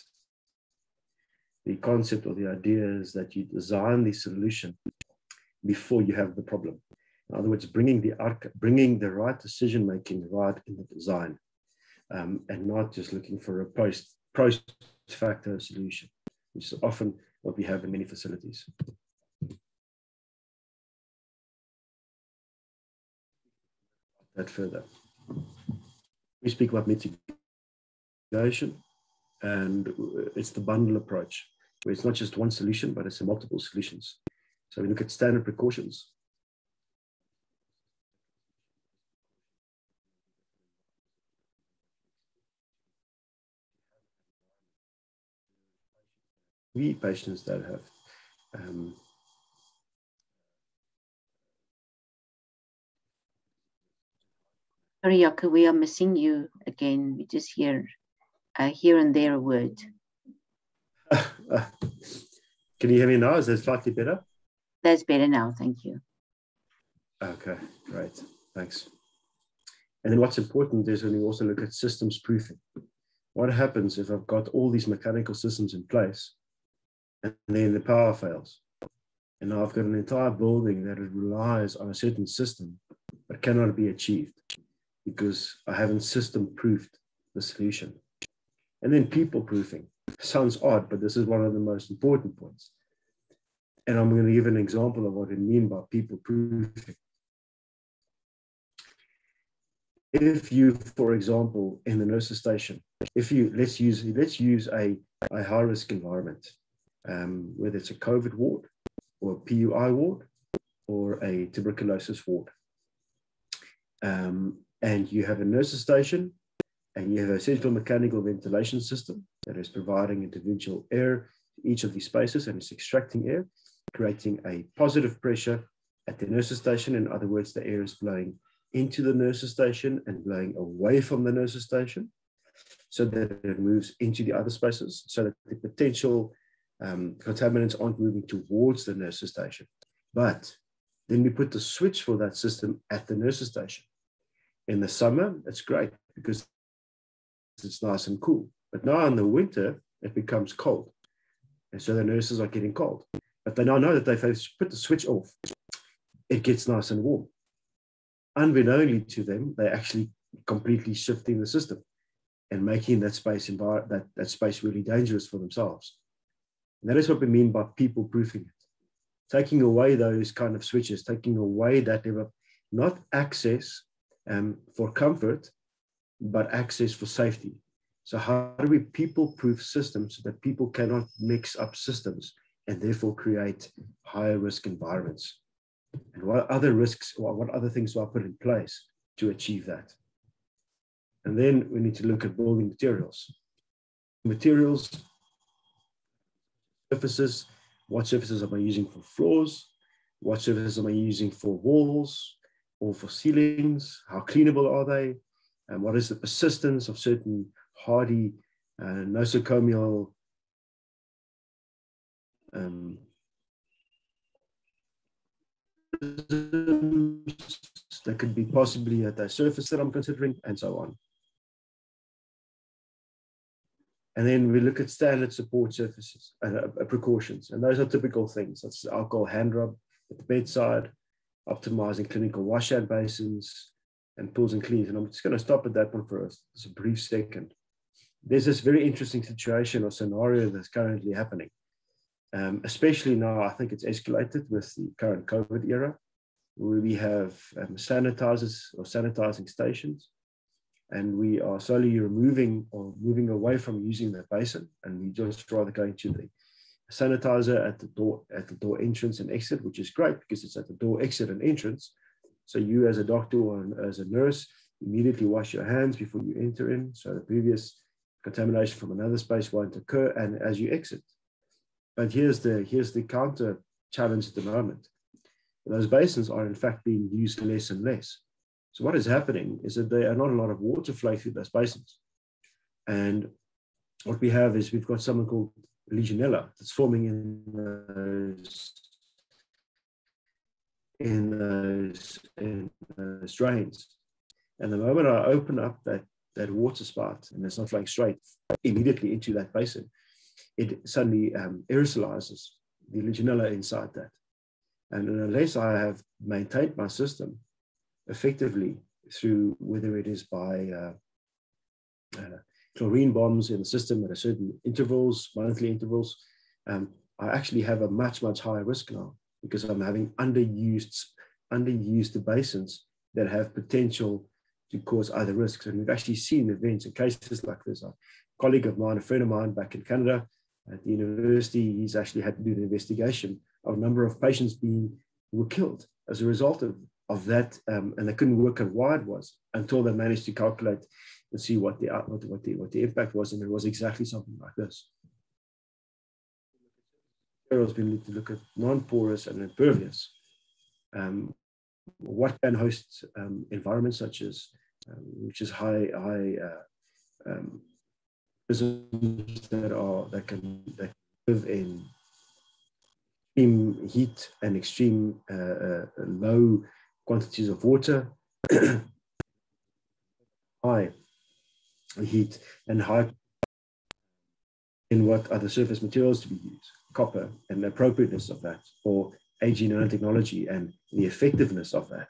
the concept or the idea is that you design the solution before you have the problem. In other words, bringing the bringing the right decision making right in the design, um, and not just looking for a post post facto solution, which is often what we have in many facilities. that further. We speak about mitigation, and it's the bundle approach, where it's not just one solution, but it's multiple solutions. So we look at standard precautions. We patients that have um, Sorry, Jaco, we are missing you again. We just hear uh, here and there a word. Can you hear me now? Is that slightly better? That's better now. Thank you. Okay, great. Thanks. And then what's important is when we also look at systems proofing. What happens if I've got all these mechanical systems in place and then the power fails? And now I've got an entire building that relies on a certain system but cannot be achieved because I haven't system proofed the solution. And then people proofing sounds odd, but this is one of the most important points. And I'm going to give an example of what I mean by people proofing. If you, for example, in the nurses station, if you let's use let's use a, a high risk environment, um, whether it's a COVID ward or a PUI ward or a tuberculosis ward. Um, and you have a nurses station and you have a central mechanical ventilation system that is providing individual air to each of these spaces and it's extracting air, creating a positive pressure at the nurses station. In other words, the air is blowing into the nurses station and blowing away from the nurses station so that it moves into the other spaces so that the potential um, contaminants aren't moving towards the nurses station. But then we put the switch for that system at the nurses station in the summer, it's great because it's nice and cool. But now in the winter, it becomes cold. And so the nurses are getting cold. But they now know that if they put the switch off, it gets nice and warm. Unbeknownly to them, they're actually completely shifting the system and making that space that, that space really dangerous for themselves. And that is what we mean by people proofing it. Taking away those kind of switches, taking away that level, not access um, for comfort, but access for safety. So how do we people-proof systems so that people cannot mix up systems and therefore create higher risk environments? And what other risks or what other things do I put in place to achieve that? And then we need to look at building materials. Materials, surfaces, what surfaces am I using for floors? What surfaces am I using for walls? Or for ceilings? How cleanable are they? And what is the persistence of certain hardy uh, nosocomial um, that could be possibly at the surface that I'm considering, and so on. And then we look at standard support surfaces and uh, precautions, and those are typical things. That's alcohol hand rub at the bedside, optimizing clinical washout basins, and pools and cleans. And I'm just going to stop at that one for a, a brief second. There's this very interesting situation or scenario that's currently happening, um, especially now. I think it's escalated with the current COVID era, where we have um, sanitizers or sanitizing stations, and we are slowly removing or moving away from using the basin, and we just rather going to the sanitizer at the door at the door entrance and exit, which is great because it's at the door exit and entrance. So you as a doctor or as a nurse immediately wash your hands before you enter in. So the previous contamination from another space won't occur and as you exit. But here's the here's the counter challenge at the moment. Those basins are in fact being used less and less. So what is happening is that there are not a lot of water flow through those basins. And what we have is we've got something called Legionella that's forming in those in those, in those drains. And the moment I open up that, that water spout and it's not flowing straight immediately into that basin, it suddenly um, aerosolizes the Legionella inside that. And unless I have maintained my system effectively through whether it is by uh, uh, chlorine bombs in the system at a certain intervals, monthly intervals, um, I actually have a much, much higher risk now because I'm having underused, underused basins that have potential to cause other risks. And we've actually seen events and cases like this. A colleague of mine, a friend of mine back in Canada at the university, he's actually had to do an investigation of a number of patients being were killed as a result of, of that. Um, and they couldn't work out why it was until they managed to calculate and see what the, what, what, the, what the impact was. And it was exactly something like this. Materials we need to look at non-porous and impervious. Um, what can host um, environments such as, um, which is high, high uh, um, that are that can that live in extreme heat and extreme uh, uh, low quantities of water, high heat and high in what other surface materials to be used, copper and the appropriateness of that, or aging nanotechnology and the effectiveness of that.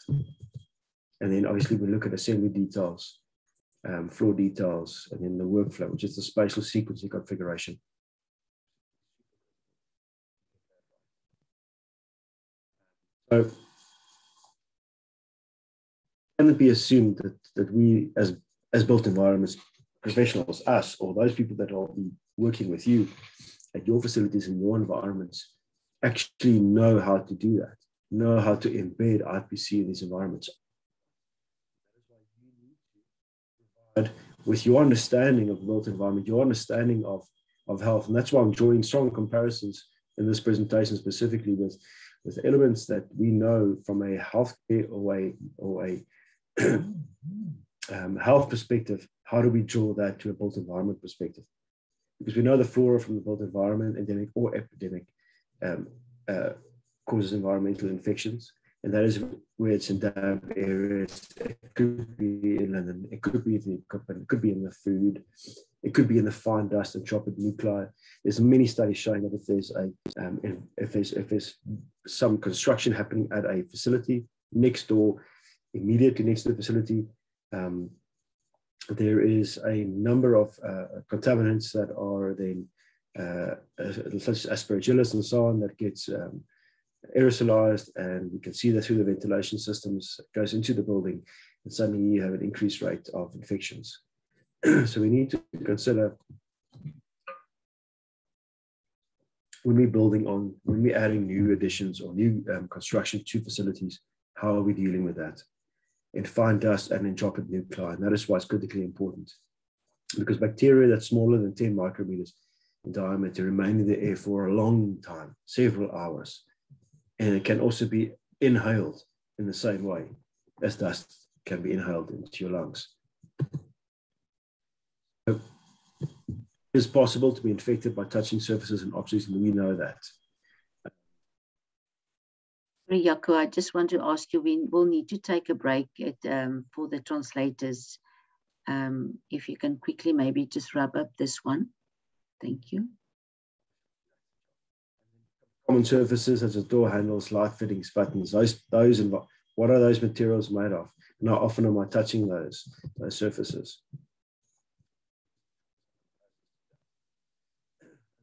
And then obviously we look at assembly details, um, floor details, and then the workflow, which is the spatial sequencing configuration. So can it be assumed that, that we as, as built environments professionals, us, or those people that are working with you at your facilities in your environments actually know how to do that, know how to embed IPC in these environments. With your understanding of built environment, your understanding of, of health. And that's why I'm drawing strong comparisons in this presentation specifically with, with elements that we know from a healthcare or a, or a mm-hmm. Um, health perspective how do we draw that to a built environment perspective? Because we know the flora from the built environment, endemic or epidemic, um, uh, causes environmental infections. And that is where it's in damp areas. It could be in London, it could be in the equipment, it could be in the food, it could be in the fine dust and droplet nuclei. There's many studies showing that if there's a um, if, if there's if there's some construction happening at a facility next door, immediately next to the facility, um, there is a number of uh, contaminants that are then uh, such as aspergillus and so on that gets um, aerosolized and we can see that through the ventilation systems goes into the building and suddenly you have an increased rate of infections. so we need to consider when we're building on, when we're adding new additions or new um, construction to facilities, how are we dealing with that? In fine dust and droplet nuclei. And that is why it's critically important because bacteria that's smaller than 10 micrometers in diameter remain in the air for a long time, several hours. And it can also be inhaled in the same way as dust can be inhaled into your lungs. It is possible to be infected by touching surfaces and objects, and we know that. Jaco, I just want to ask you, we will need to take a break at, um, for the translators. Um, if you can quickly maybe just wrap up this one. Thank you. Common surfaces such as door handles, light fittings, buttons, those, those and what are those materials made of? and how often am I touching those, those surfaces?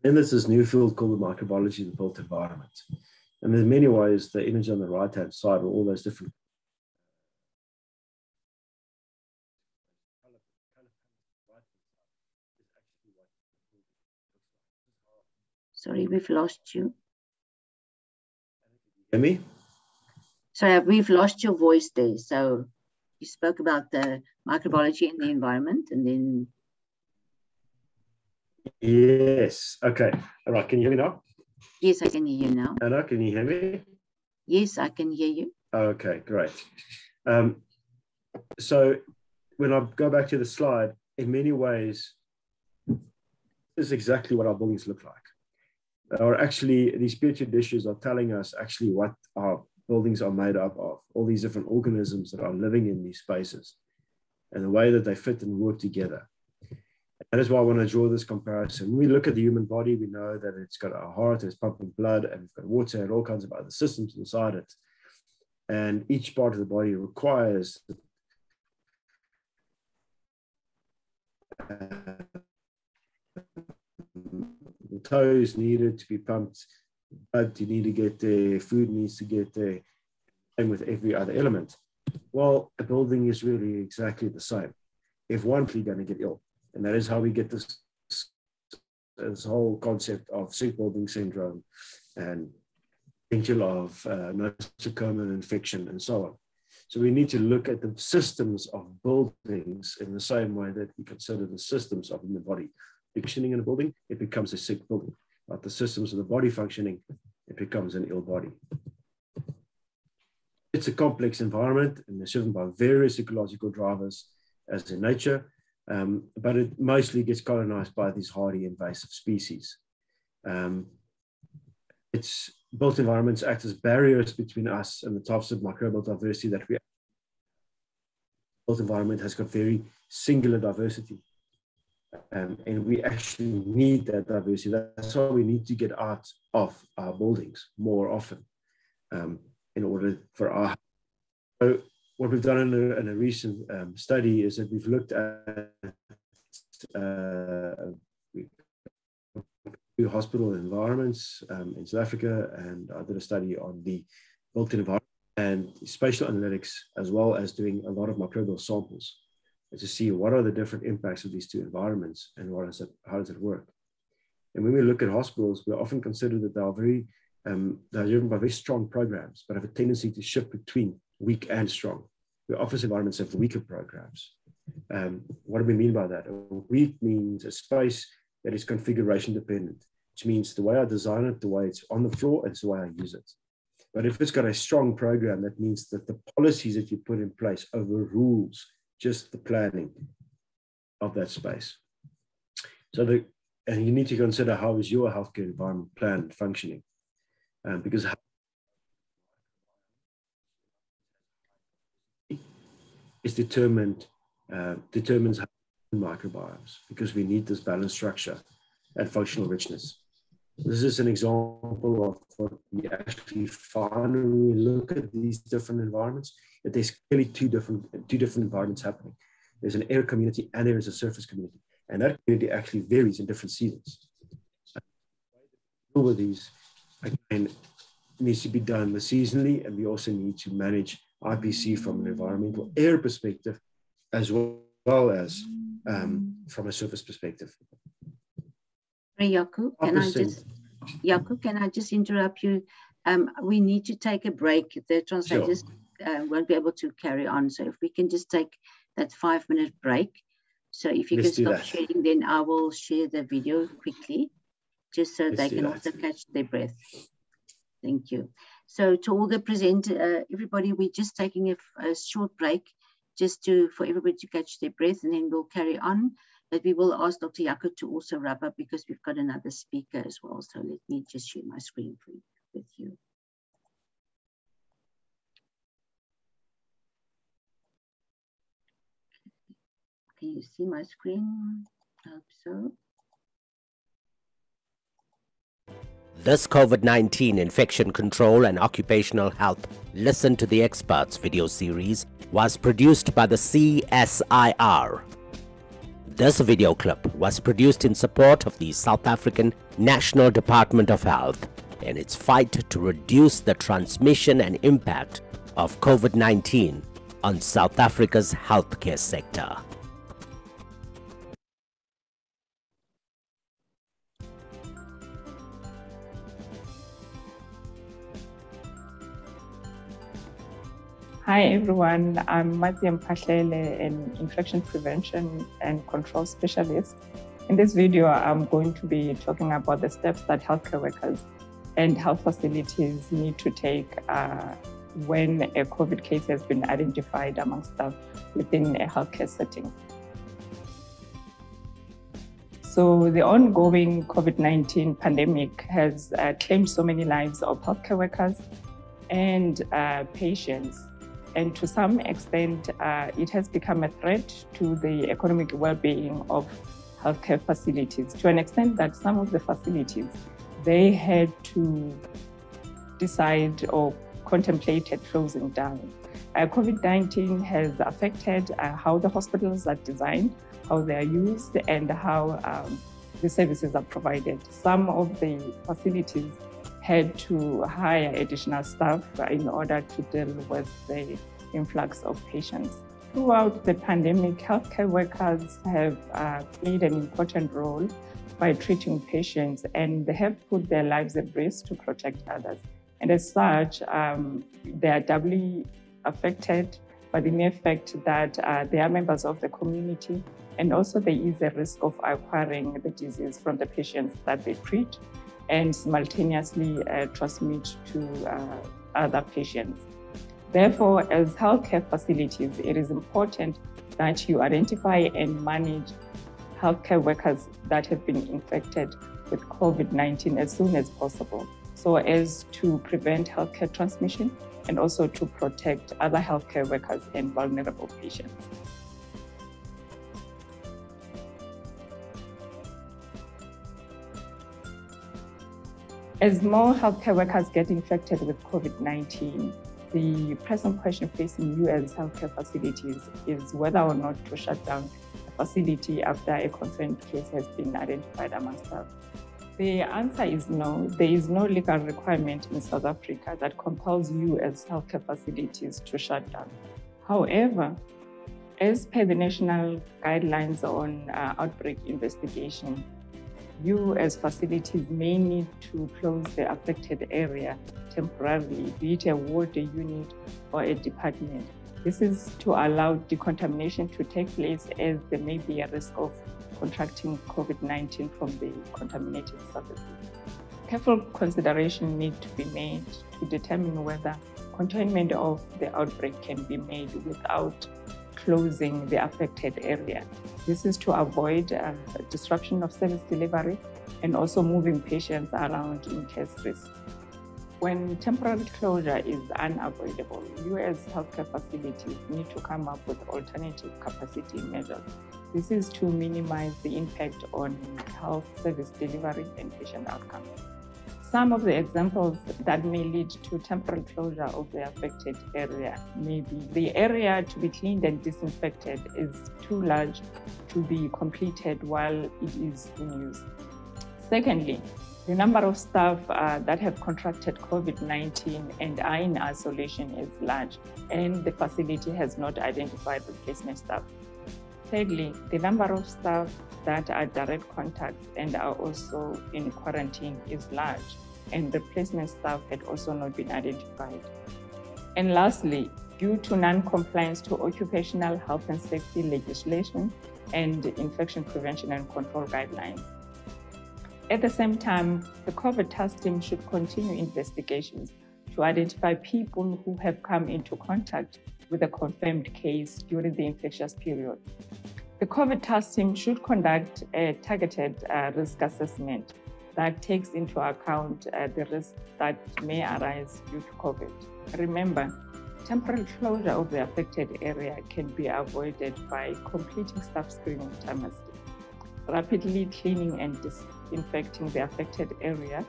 There's this new field called the microbiology of the built environment. And in many ways, the image on the right-hand side are all those different Sorry, we've lost you. Hear me? Sorry, we've lost your voice there. So you spoke about the microbiology in the environment and then. Yes. Okay. All right. Can you hear me now? Yes, I can hear you now. Anna, can you hear me? Yes, I can hear you. Okay, great. Um, so when I go back to the slide, in many ways, this is exactly what our buildings look like or actually these petri dishes are telling us actually what our buildings are made up of all these different organisms that are living in these spaces and the way that they fit and work together that is why I want to draw this comparison. When we look at the human body, we know that it's got a heart, it's pumping blood, and we've got water and all kinds of other systems inside it. And each part of the body requires the toes needed to be pumped, blood you need to get there, food needs to get there, same with every other element. Well, a building is really exactly the same. If one, you're going to get ill. And that is how we get this, this whole concept of sick building syndrome and potential of uh, nosocomial infection and so on. So we need to look at the systems of buildings in the same way that we consider the systems of the body functioning in a building, it becomes a sick building. But the systems of the body functioning, it becomes an ill body. It's a complex environment and it's driven by various ecological drivers as in nature, um, but it mostly gets colonized by these hardy invasive species. Um, its built environments act as barriers between us and the types of microbial diversity that we built environment has got very singular diversity. Um, and we actually need that diversity. That's why we need to get out of our buildings more often um, in order for our. So what we've done in a, in a recent um, study is that we've looked at uh, hospital environments um, in South Africa, and I did a study on the built environment and spatial analytics, as well as doing a lot of microbial samples to see what are the different impacts of these two environments and what is it, how does it work. And when we look at hospitals, we often consider that they are very, um, they're driven by very strong programs, but have a tendency to shift between weak and strong. The office environments have weaker programs. Um, what do we mean by that? Weak means a space that is configuration dependent, which means the way I design it, the way it's on the floor, it's the way I use it. But if it's got a strong program, that means that the policies that you put in place overrules just the planning of that space. So the and you need to consider how is your healthcare environment planned functioning, um, because is determined uh, determines how microbiomes because we need this balanced structure and functional richness. This is an example of what we actually find when we look at these different environments that there's clearly two different two different environments happening. There's an air community and there is a surface community, and that community actually varies in different seasons. Over these, again, needs to be done seasonally, and we also need to manage IPC from an environmental air perspective, as well, as um, from a surface perspective. Jaco, can I just Jaco, can I just interrupt you? Um, we need to take a break. The translators sure uh, won't be able to carry on. So if we can just take that five minute break. So if you Let's can stop sharing, then I will share the video quickly, just so Let's they can that. also catch their breath. Thank you. So to all the present, uh, everybody, we're just taking a, a, short break just to for everybody to catch their breath and then we'll carry on. But we will ask Dr. Jaco to also wrap up because we've got another speaker as well. So let me just share my screen with you. Can you see my screen? I hope so. This COVID 19 infection control and occupational health Listen to the Experts video series was produced by the CSIR. This video clip was produced in support of the South African National Department of Health in its fight to reduce the transmission and impact of COVID 19 on South Africa's healthcare sector. Hi everyone, I'm Matiam Pashlele, an infection prevention and control specialist. In this video, I'm going to be talking about the steps that healthcare workers and health facilities need to take uh, when a COVID case has been identified among staff within a healthcare setting. So the ongoing COVID-19 pandemic has uh, claimed so many lives of healthcare workers and uh, patients and to some extent, uh, it has become a threat to the economic well-being of healthcare facilities to an extent that some of the facilities, they had to decide or contemplated closing down. Uh, COVID-19 has affected uh, how the hospitals are designed, how they are used, and how um, the services are provided. Some of the facilities had to hire additional staff in order to deal with the influx of patients. Throughout the pandemic, healthcare workers have uh, played an important role by treating patients and they have put their lives at risk to protect others. And as such, um, they are doubly affected by the mere fact that uh, they are members of the community and also there is a risk of acquiring the disease from the patients that they treat and simultaneously uh, transmit to uh, other patients. Therefore, as healthcare facilities, it is important that you identify and manage healthcare workers that have been infected with COVID-19 as soon as possible, so as to prevent healthcare transmission and also to protect other healthcare workers and vulnerable patients. As more healthcare workers get infected with COVID-19, the present question facing you as healthcare facilities is whether or not to shut down a facility after a confirmed case has been identified among staff. The answer is no. There is no legal requirement in South Africa that compels you as healthcare facilities to shut down. However, as per the national guidelines on uh, outbreak investigation, you as facilities may need to close the affected area temporarily, be it a ward, a unit, or a department. This is to allow decontamination to take place as there may be a risk of contracting COVID-19 from the contaminated surfaces. Careful consideration need to be made to determine whether containment of the outbreak can be made without closing the affected area. This is to avoid uh, disruption of service delivery and also moving patients around in case risk. When temporary closure is unavoidable, as healthcare facilities need to come up with alternative capacity measures. This is to minimize the impact on health service delivery and patient outcomes. Some of the examples that may lead to temporary closure of the affected area may be the area to be cleaned and disinfected is too large to be completed while it is in use. Secondly, the number of staff uh, that have contracted COVID-19 and are in isolation is large, and the facility has not identified replacement staff. Thirdly, the number of staff that are direct contacts and are also in quarantine is large, and replacement staff had also not been identified. And lastly, due to non-compliance to occupational health and safety legislation and infection prevention and control guidelines. At the same time, the COVID task team should continue investigations to identify people who have come into contact with a confirmed case during the infectious period. The COVID task team should conduct a targeted uh, risk assessment that takes into account uh, the risks that may arise due to COVID. Remember, temporary closure of the affected area can be avoided by completing staff screening autonomously, rapidly cleaning and disinfecting the affected area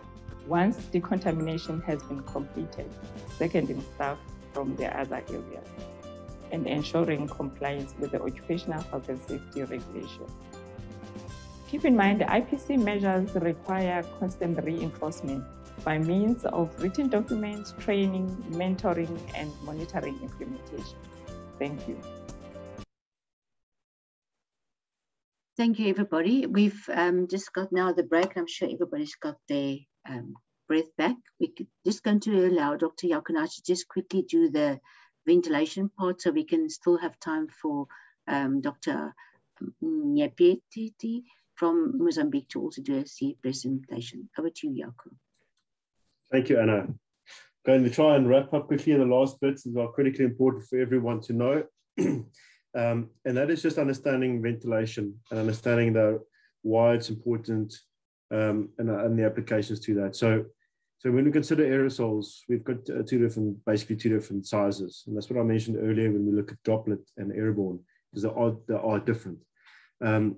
once decontamination has been completed, seconding staff from the other areas, and ensuring compliance with the occupational health and safety regulation. Keep in mind, the IPC measures require constant reinforcement by means of written documents, training, mentoring, and monitoring implementation. Thank you. Thank you, everybody. We've um, just got now the break. I'm sure everybody's got their um, breath back. We're just going to allow Dr. Yakunaj to just quickly do the ventilation part so we can still have time for um, Dr. Nyapeti from Mozambique to also do a C presentation. Over to you. Thank you, Anna. Going to try and wrap up quickly in the last bits that are critically important for everyone to know. um, and that is just understanding ventilation and understanding the why it's important um, and, and, the applications to that. So, so when we consider aerosols, we've got uh, two different, basically two different sizes. And that's what I mentioned earlier when we look at droplet and airborne, because they are, they are different. Um,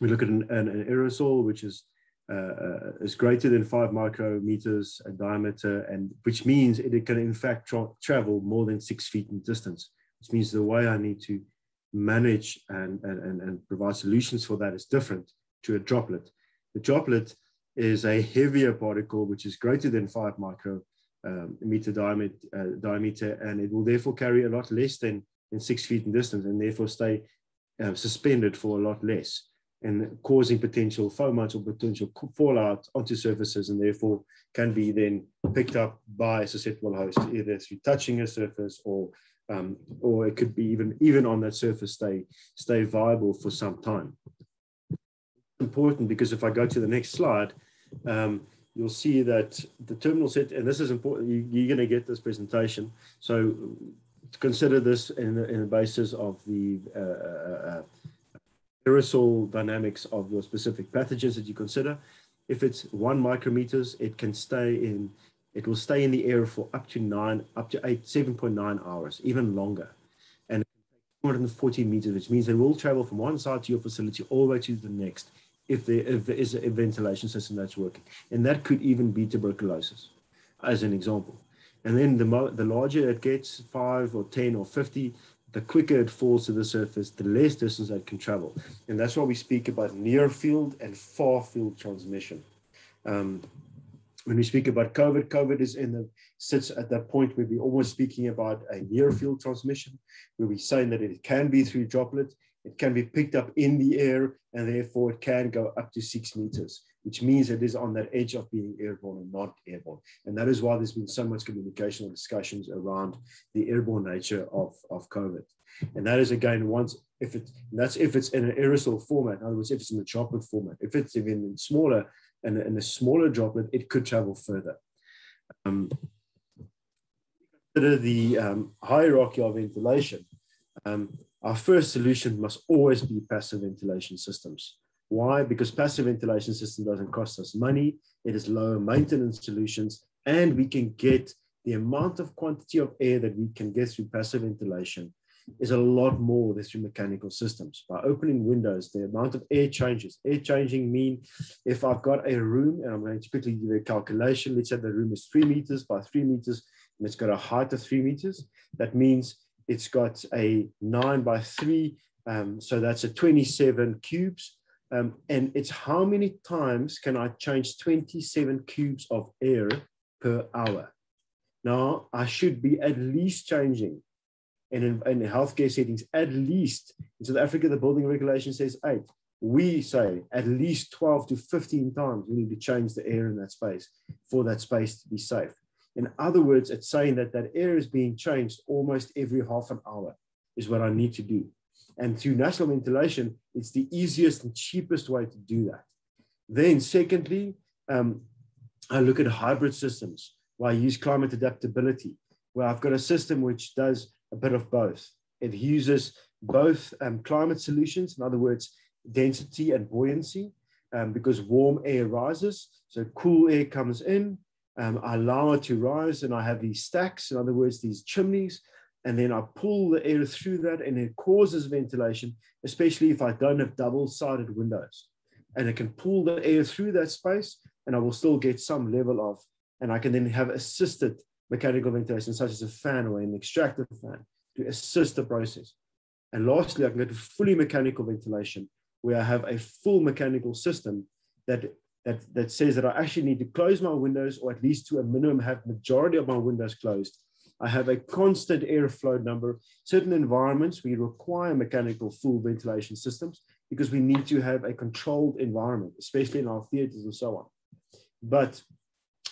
we look at an, an, an aerosol, which is uh, uh, is greater than five micrometers in diameter, and which means it can in fact tra travel more than six feet in distance. Which means the way I need to manage and, and, and provide solutions for that is different to a droplet. The droplet is a heavier particle which is greater than five micrometer um, diameter, uh, diameter, and it will therefore carry a lot less than, than six feet in distance and therefore stay uh, suspended for a lot less and causing potential fomites or potential fallout onto surfaces and therefore can be then picked up by a susceptible host either through touching a surface or um, or it could be even even on that surface stay stay viable for some time. Important because if I go to the next slide, um, you'll see that the terminal set, and this is important, you, are going to get this presentation. So consider this in the, in the basis of the uh, uh, uh aerosol dynamics of your specific pathogens that you consider. If it's one micrometers, it can stay in, it will stay in the air for up to nine, up to eight, 7.9 hours, even longer. And 240 meters, which means it will travel from one side to your facility all the way to the next if there, if there is a ventilation system that's working. And that could even be tuberculosis, as an example. And then the, the larger it gets, five or 10 or 50, the quicker it falls to the surface, the less distance it can travel. And that's why we speak about near field and far field transmission. Um, when we speak about COVID, COVID is in the sits at that point where we're almost speaking about a near field transmission, where we're saying that it can be through droplet, it can be picked up in the air, and therefore it can go up to six meters which means it is on that edge of being airborne and not airborne. And that is why there's been so much communication and discussions around the airborne nature of, of COVID. And that is again, once if it that's if it's in an aerosol format, in other words, if it's in the droplet format, if it's even smaller and in a smaller droplet, it could travel further. Um, consider the um, hierarchy of ventilation. Um, our first solution must always be passive ventilation systems. Why? Because passive ventilation system doesn't cost us money. It is lower maintenance solutions, and we can get the amount of quantity of air that we can get through passive ventilation is a lot more than through mechanical systems. By opening windows, the amount of air changes. Air changing mean if I've got a room and I'm going to quickly do a calculation, let's say the room is three meters by three meters and it's got a height of three meters. That means it's got a nine by three. Um, so that's a 27 cubes. Um, and it's how many times can I change 27 cubes of air per hour? Now, I should be at least changing in, in healthcare settings, at least in South Africa, the building regulation says eight. We say at least 12 to 15 times we need to change the air in that space for that space to be safe. In other words, it's saying that that air is being changed almost every half an hour, is what I need to do. And through national ventilation, it's the easiest and cheapest way to do that. Then, secondly, um, I look at hybrid systems where I use climate adaptability, where I've got a system which does a bit of both. It uses both um, climate solutions, in other words, density and buoyancy, um, because warm air rises. So cool air comes in. Um, I allow it to rise, and I have these stacks, in other words, these chimneys and then I pull the air through that and it causes ventilation, especially if I don't have double-sided windows. And it can pull the air through that space and I will still get some level of, and I can then have assisted mechanical ventilation, such as a fan or an extractor fan, to assist the process. And lastly, I can go to fully mechanical ventilation, where I have a full mechanical system that, that, that says that I actually need to close my windows, or at least to a minimum have majority of my windows closed. I have a constant airflow number. Certain environments, we require mechanical full ventilation systems because we need to have a controlled environment, especially in our theaters and so on. But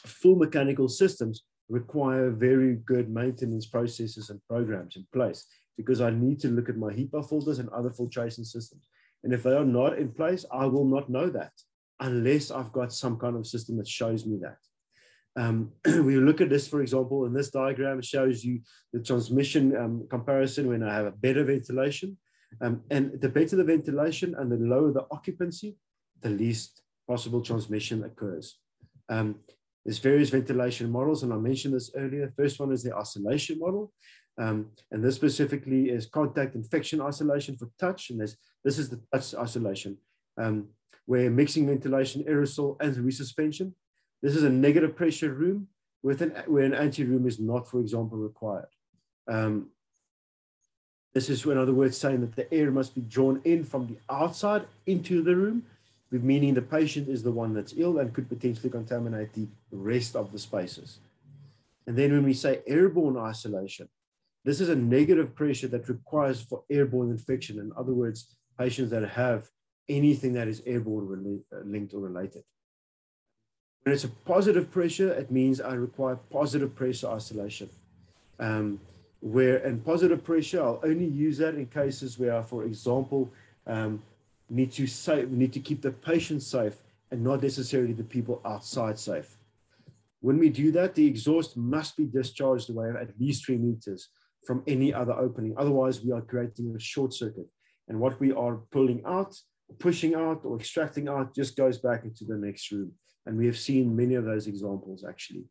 full mechanical systems require very good maintenance processes and programs in place because I need to look at my HEPA filters and other filtration systems. And if they are not in place, I will not know that unless I've got some kind of system that shows me that. Um, we look at this, for example, and this diagram shows you the transmission um, comparison when I have a better ventilation. Um, and the better the ventilation and the lower the occupancy, the least possible transmission occurs. Um, there's various ventilation models, and I mentioned this earlier. First one is the isolation model. Um, and this specifically is contact infection isolation for touch. And this, this is the touch isolation, um, where mixing ventilation, aerosol, and resuspension. This is a negative pressure room with an, where an anteroom is not, for example, required. Um, this is, in other words, saying that the air must be drawn in from the outside into the room meaning the patient is the one that's ill and could potentially contaminate the rest of the spaces. And then when we say airborne isolation, this is a negative pressure that requires for airborne infection. In other words, patients that have anything that is airborne uh, linked or related. When it's a positive pressure, it means I require positive pressure isolation. Um, where and positive pressure, I'll only use that in cases where, for example, um, need to save, need to keep the patient safe and not necessarily the people outside safe. When we do that, the exhaust must be discharged away at least three meters from any other opening. Otherwise, we are creating a short circuit. And what we are pulling out, pushing out, or extracting out just goes back into the next room. And we have seen many of those examples actually.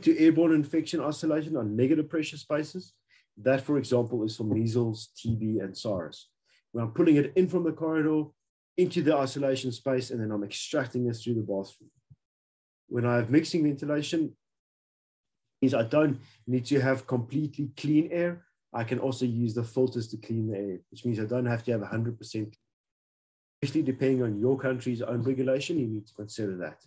To airborne infection isolation on negative pressure spaces. That, for example, is for measles, TB, and SARS where I'm pulling it in from the corridor into the isolation space, and then I'm extracting this through the bathroom. When I have mixing ventilation, means I don't need to have completely clean air. I can also use the filters to clean the air, which means I don't have to have 100%. Especially depending on your country's own regulation, you need to consider that.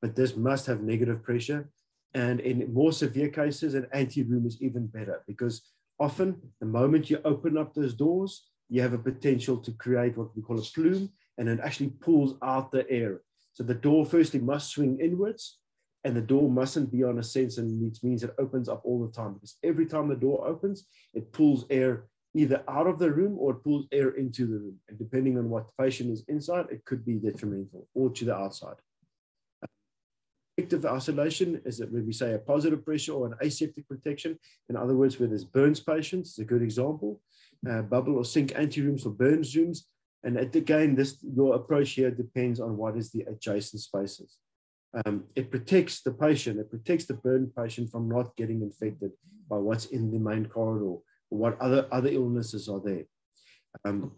But this must have negative pressure. And in more severe cases, an anteroom is even better because often the moment you open up those doors, you have a potential to create what we call a plume, and it actually pulls out the air. So the door firstly must swing inwards, and the door mustn't be on a sensor, which means it opens up all the time. Because every time the door opens, it pulls air either out of the room or it pulls air into the room. And depending on what the patient is inside, it could be detrimental or to the outside. Effective isolation is that when we say a positive pressure or an aseptic protection, in other words, where there's burns patients, it's a good example uh, bubble or sink anterooms or burns rooms. And again, this your approach here depends on what is the adjacent spaces. Um, it protects the patient, it protects the burn patient from not getting infected by what's in the main corridor or what other, other illnesses are there. Um,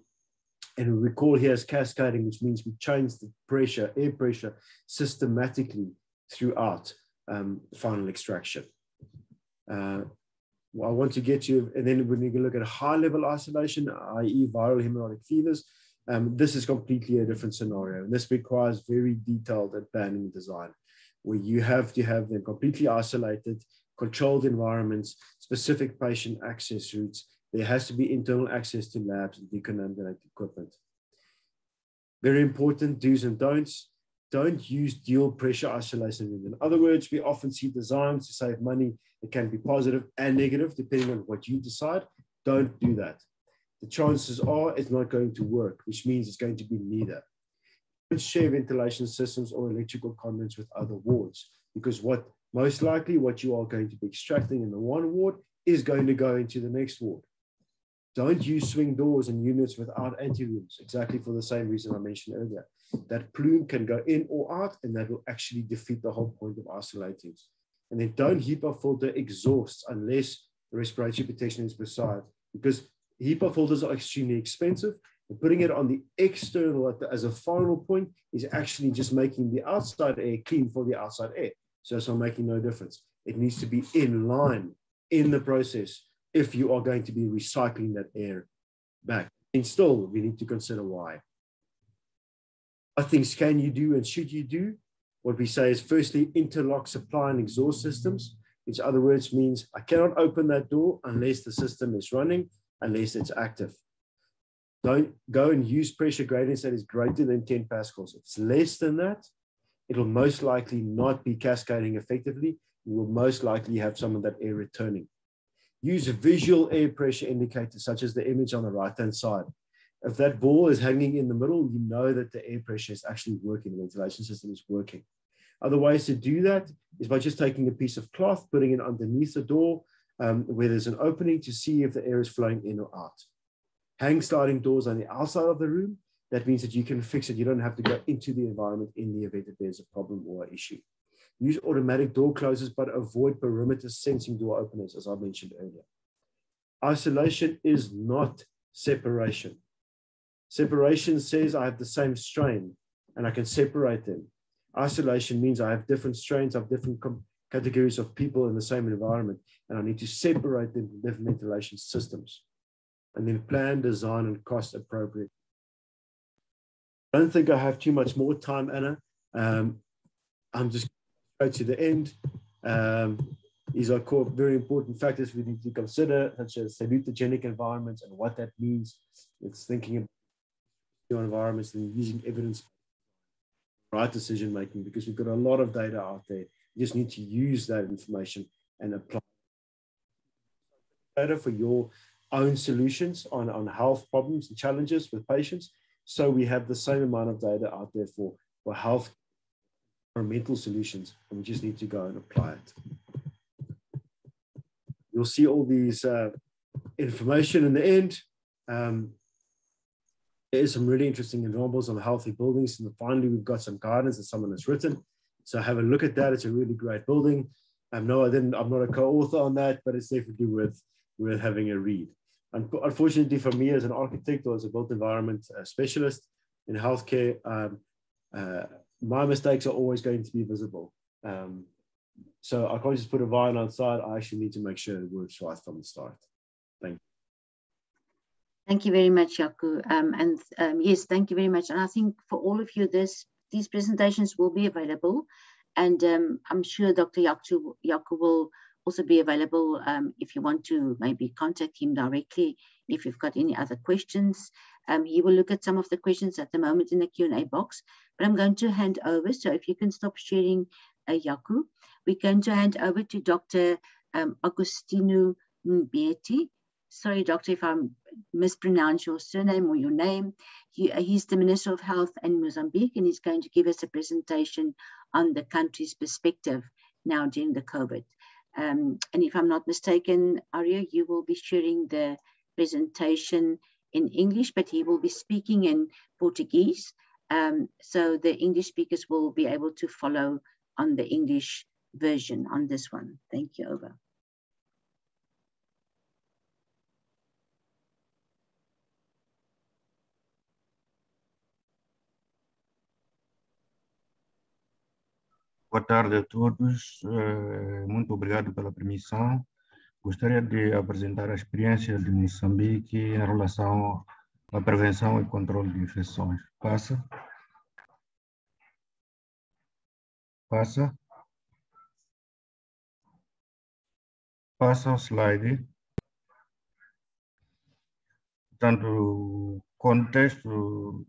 and we recall here as cascading, which means we change the pressure, air pressure systematically throughout um, final extraction. Uh, I want to get you, and then when you look at high level isolation, i.e., viral hemorrhagic fevers, um, this is completely a different scenario. And this requires very detailed and planning design, where you have to have them completely isolated, controlled environments, specific patient access routes. There has to be internal access to labs and decontaminated equipment. Very important do's and don'ts don't use dual pressure isolation. In other words, we often see designs to save money. It can be positive and negative depending on what you decide. Don't do that. The chances are it's not going to work, which means it's going to be neither. Don't share ventilation systems or electrical conduits with other wards because what most likely what you are going to be extracting in the one ward is going to go into the next ward. Don't use swing doors and units without anterooms, exactly for the same reason I mentioned earlier. That plume can go in or out, and that will actually defeat the whole point of isolating. And then don't HEPA filter exhausts unless the respiratory protection is beside, because HEPA filters are extremely expensive And putting it on the external as a final point is actually just making the outside air clean for the outside air. So it's not making no difference. It needs to be in line in the process if you are going to be recycling that air back. And still, we need to consider why. What things can you do and should you do? What we say is firstly, interlock supply and exhaust systems, which other words means I cannot open that door unless the system is running, unless it's active. Don't go and use pressure gradients that is greater than 10 pascals. If it's less than that, it'll most likely not be cascading effectively. You will most likely have some of that air returning. Use visual air pressure indicators, such as the image on the right-hand side. If that ball is hanging in the middle, you know that the air pressure is actually working, the ventilation system is working. Other ways to do that is by just taking a piece of cloth, putting it underneath the door um, where there's an opening to see if the air is flowing in or out. Hang sliding doors on the outside of the room. That means that you can fix it. You don't have to go into the environment in the event that there's a problem or an issue. Use automatic door closers, but avoid perimeter sensing door openers, as I mentioned earlier. Isolation is not separation. Separation says I have the same strain and I can separate them. Isolation means I have different strains I have different categories of people in the same environment, and I need to separate them from different ventilation systems. And then plan, design, and cost appropriate. I don't think I have too much more time, Anna. Um, I'm just go to the end. Um, these are core, very important factors we need to consider, such as salutogenic environments and what that means. It's thinking about your environments and using evidence right decision making because we've got a lot of data out there. You just need to use that information and apply data for your own solutions on, on health problems and challenges with patients. So we have the same amount of data out there for, for health environmental solutions, and we just need to go and apply it. You'll see all these uh, information in the end. Um, there is some really interesting examples of healthy buildings. And finally, we've got some guidance that someone has written. So have a look at that. It's a really great building. Um, no, I didn't, I'm not a co-author on that, but it's definitely worth, worth having a read. And unfortunately for me as an architect or as a built environment uh, specialist in healthcare, um, uh, my mistakes are always going to be visible. Um, so I can't just put a vine outside. I actually need to make sure it works right from the start. Thank you. Thank you very much, Jaco. Um, and um, yes, thank you very much. And I think for all of you, this these presentations will be available. And um, I'm sure Dr. Jaco, Jaco will also be available um, if you want to maybe contact him directly if you've got any other questions. Um, he will look at some of the questions at the moment in the Q&A box, but I'm going to hand over. So if you can stop sharing, uh, Jaco, we're going to hand over to Dr. Um, Agostino Mbieti. Sorry, doctor, if I mispronounce your surname or your name. He, uh, he's the Minister of Health in Mozambique, and he's going to give us a presentation on the country's perspective now during the COVID. Um, and if I'm not mistaken, Arya, you will be sharing the presentation in English, but he will be speaking in Portuguese. Um, so the English speakers will be able to follow on the English version on this one. Thank you, over. Boa tarde a todos. Eh, muito obrigado pela permissão. Gostaria de apresentar a experiência de Moçambique em relação à prevenção e controle de infecções. Passa. Passa. Passa o slide. Portanto, contexto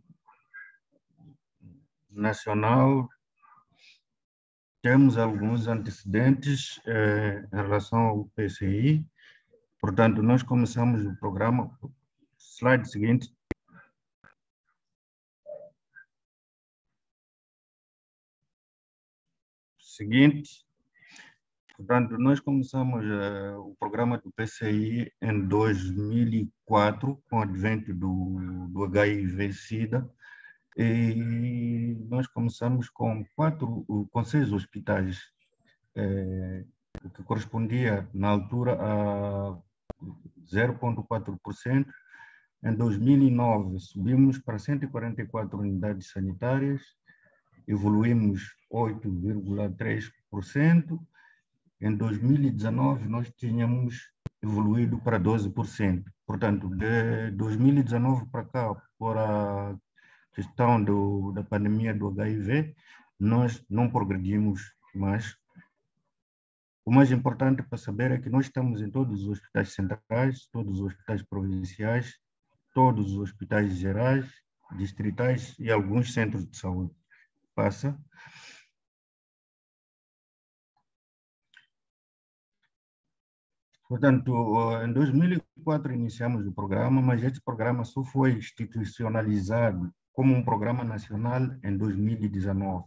nacional temos alguns antecedentes eh, em relação ao PCI. Portanto, nós começamos o programa. Slide seguinte. Seguinte. Portanto, nós começamos eh, o programa do PCI em 2004, com o advento do, do HIV-Sida. E nós começamos com quatro, com seis hospitais, é, que correspondia na altura a 0,4% Em 2009, subimos para 144 unidades sanitárias, evoluímos 8,3%. Em 2019, nós tínhamos evoluído para 12%. Portanto, de 2019 para cá, por a questão do, da pandemia do HIV, nós não progredimos mais. O mais importante para saber é que nós estamos em todos os hospitais centrais, todos os hospitais provinciais, todos os hospitais gerais, distritais e alguns centros de saúde. Passa. Portanto, em 2004 iniciamos o programa, mas este programa só foi institucionalizado como um programa nacional em 2019.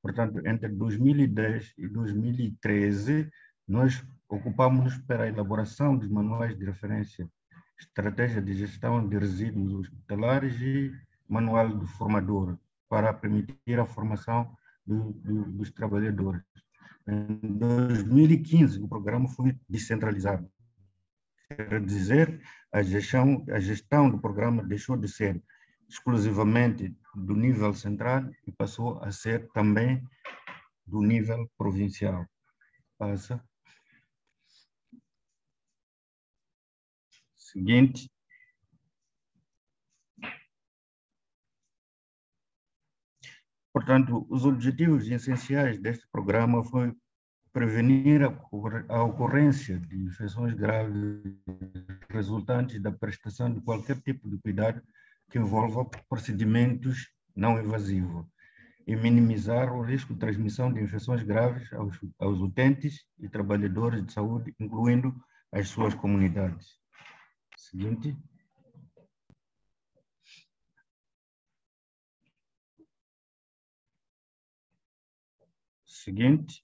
Portanto, entre 2010 e 2013, nós ocupamos para a elaboração dos manuais de referência, estratégia de gestão de resíduos hospitalares e manual do formador, para permitir a formação do, do, dos trabalhadores. Em 2015, o programa foi descentralizado. Quer dizer, a gestão, a gestão do programa deixou de ser exclusivamente do nível central e passou a ser também do nível provincial. Passa. Seguinte. Portanto, os objetivos essenciais deste programa foi prevenir a ocorrência de infecções graves resultantes da prestação de qualquer tipo de cuidado que envolva procedimentos não invasivos e minimizar o risco de transmissão de infecções graves aos, aos utentes e trabalhadores de saúde, incluindo as suas comunidades. Seguinte. Seguinte.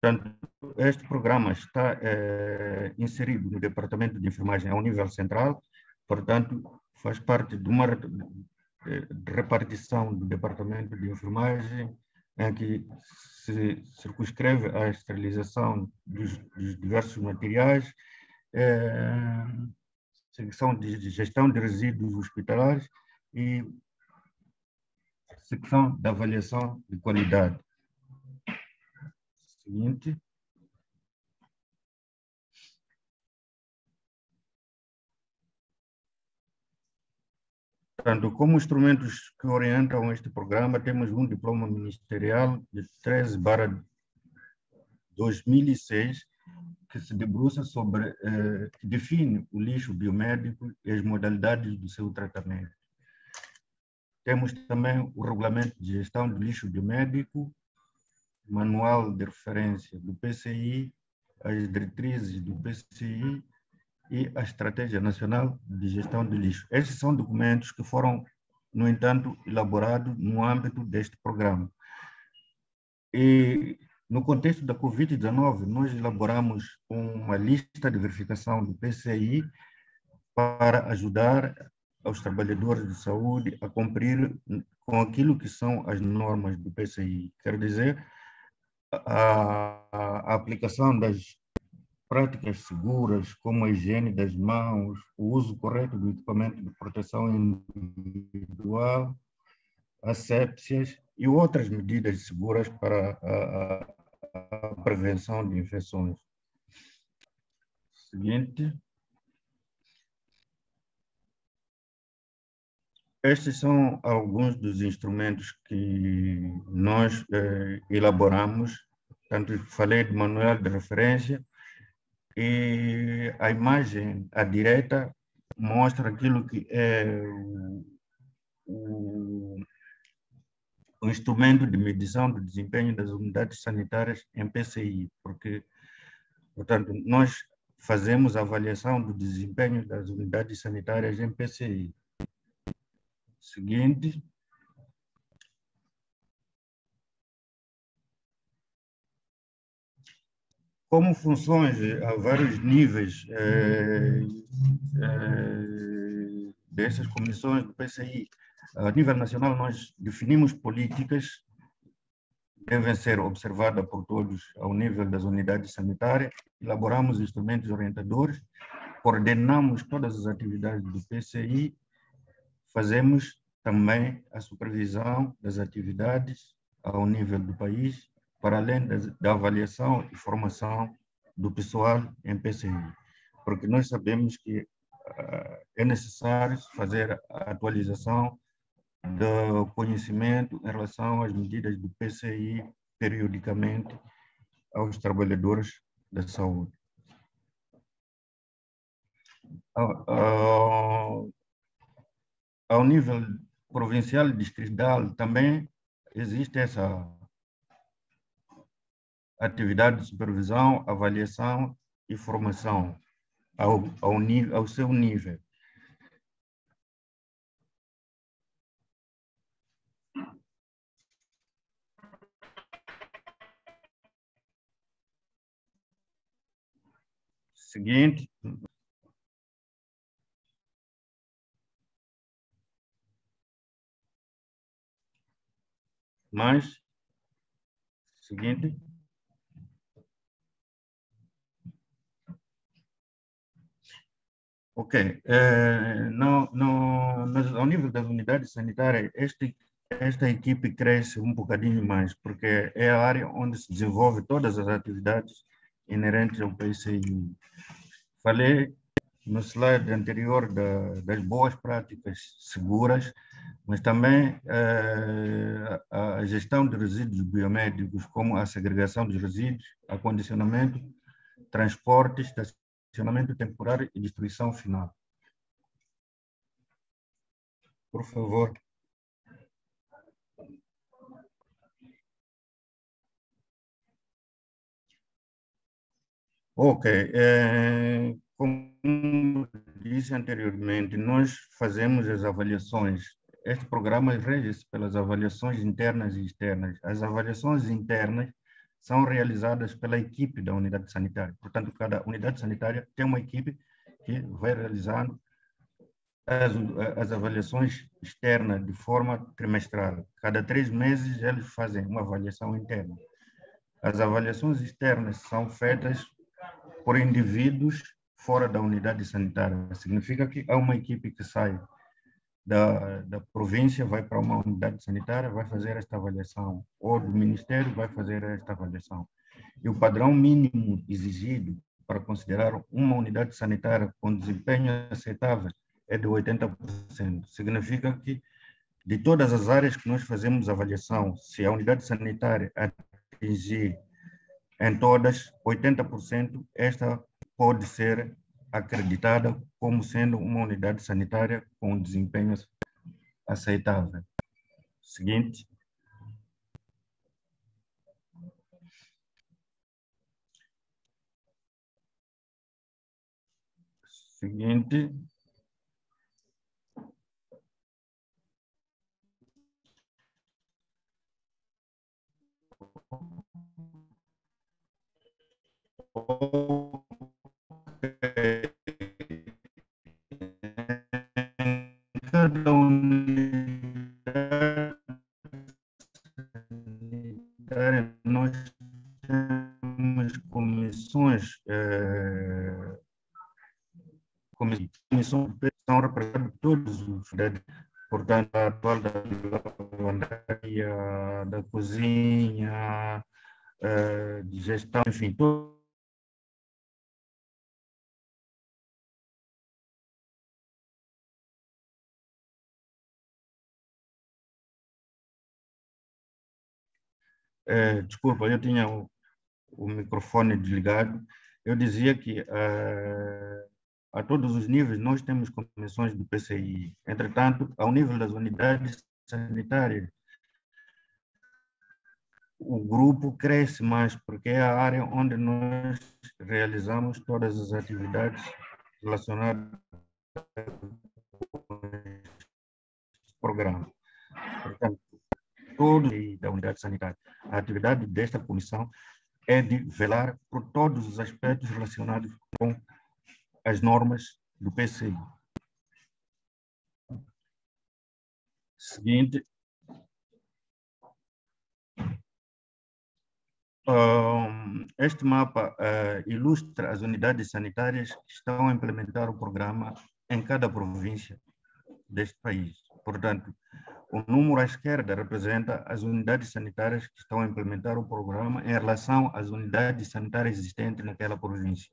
Portanto, este programa está é, inserido no Departamento de Enfermagem ao nível central, portanto, faz parte de uma repartição do Departamento de Enfermagem, em que se circunscreve a esterilização dos, dos diversos materiais, é, secção de gestão de resíduos hospitalares e secção da avaliação de qualidade. Seguinte. Portanto, como instrumentos que orientam este programa, temos um diploma ministerial de 13 barra 2006, que se debruça sobre, eh, que define o lixo biomédico e as modalidades do seu tratamento. Temos também o regulamento de gestão do lixo biomédico, manual de referência do PCI, as diretrizes do PCI e a Estratégia Nacional de Gestão de Lixo. Esses são documentos que foram, no entanto, elaborados no âmbito deste programa. E, no contexto da Covid-19, nós elaboramos uma lista de verificação do PCI para ajudar aos trabalhadores de saúde a cumprir com aquilo que são as normas do PCI. Quer dizer, a, a aplicação das práticas seguras, como a higiene das mãos, o uso correto do equipamento de proteção individual, asepsias e outras medidas seguras para a, a prevenção de infecções. Seguinte. Estes são alguns dos instrumentos que nós eh, elaboramos. Tanto falei do manual de referência, e a imagem à direita mostra aquilo que é o, o instrumento de medição do desempenho das unidades sanitárias em PCI, porque, portanto, nós fazemos avaliação do desempenho das unidades sanitárias em PCI. Seguinte. Como funções a vários níveis é, é, dessas comissões do PCI. A nível nacional, nós definimos políticas devem ser observadas por todos ao nível das unidades sanitárias, elaboramos instrumentos orientadores coordenamos todas as atividades do PCI, fazemos também a supervisão das atividades ao nível do país, para além da, avaliação e formação do pessoal em PCI, porque nós sabemos que uh, é necessário fazer a atualização do conhecimento em relação às medidas do PCI periodicamente aos trabalhadores da saúde. Ao, ao nível provincial e distrital também existe essa atividade de supervisão, avaliação e formação ao, ao, ao seu nível. Seguinte. Mais. Seguinte. Ok. É, no, no, no, ao nível das unidades sanitárias, este, esta equipe cresce um bocadinho mais, porque é a área onde se desenvolve todas as atividades inerentes ao PCI. Falei no slide anterior da, das boas práticas seguras, mas também é, a gestão de resíduos biomédicos, como a segregação dos resíduos, acondicionamento, transporte, funcionamento temporário e destruição final. Por favor. Ok. É, como disse anteriormente, nós fazemos as avaliações. Este programa rege-se pelas avaliações internas e externas. As avaliações internas são realizadas pela equipe da unidade sanitária. Portanto, cada unidade sanitária tem uma equipe que vai realizando as, as avaliações externas de forma trimestral. Cada três meses eles fazem uma avaliação interna. As avaliações externas são feitas por indivíduos fora da unidade sanitária. Significa que há uma equipe que sai da, da província vai para uma unidade sanitária, vai fazer esta avaliação, ou do ministério vai fazer esta avaliação. E o padrão mínimo exigido para considerar uma unidade sanitária com desempenho aceitável é de 80%. Significa que de todas as áreas que nós fazemos avaliação, se a unidade sanitária atingir em todas 80%, esta pode ser acreditada como sendo uma unidade sanitária com desempenho aceitável. Seguinte. Seguinte. Cada unidade nós temos comissões, é, comissões são representadas todos os portanto, a atual da lavandaria, da cozinha, é, de gestão, enfim, todos É, desculpa, eu tinha o, o, microfone desligado. Eu dizia que é, a todos os níveis nós temos comissões do PCI. Entretanto, ao nível das unidades sanitárias, o grupo cresce mais, porque é a área onde nós realizamos todas as atividades relacionadas com o programa. Portanto, todos da unidade sanitária. A atividade desta comissão é de velar por todos os aspectos relacionados com as normas do PCI. Seguinte. Um, este mapa uh, ilustra as unidades sanitárias que estão a implementar o programa em cada província deste país. Portanto, o número à esquerda representa as unidades sanitárias que estão a implementar o programa em relação às unidades sanitárias existentes naquela província.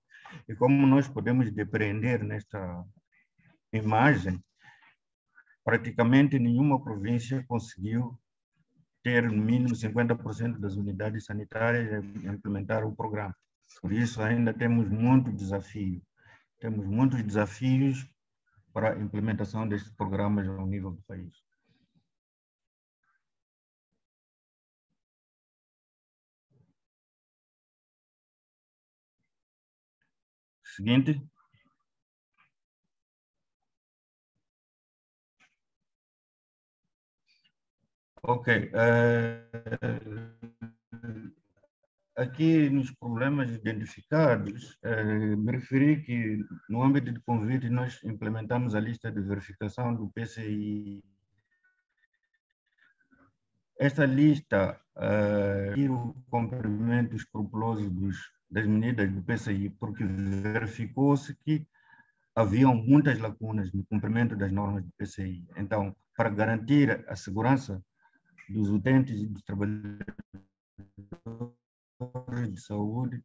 E como nós podemos depreender nesta imagem, praticamente nenhuma província conseguiu ter no mínimo 50% das unidades sanitárias a implementar o programa. Por isso, ainda temos muito desafio. Temos muitos desafios para a implementação destes programas ao nível do país. Seguinte. Ok. Uh, aqui nos problemas identificados, uh, me referi que no âmbito de convite nós implementamos a lista de verificação do PCI. Esta lista uh, o cumprimento escrupuloso dos, das medidas do PCI, porque verificou-se que haviam muitas lacunas no cumprimento das normas do PCI. Então, para garantir a segurança dos utentes e dos trabalhadores de saúde,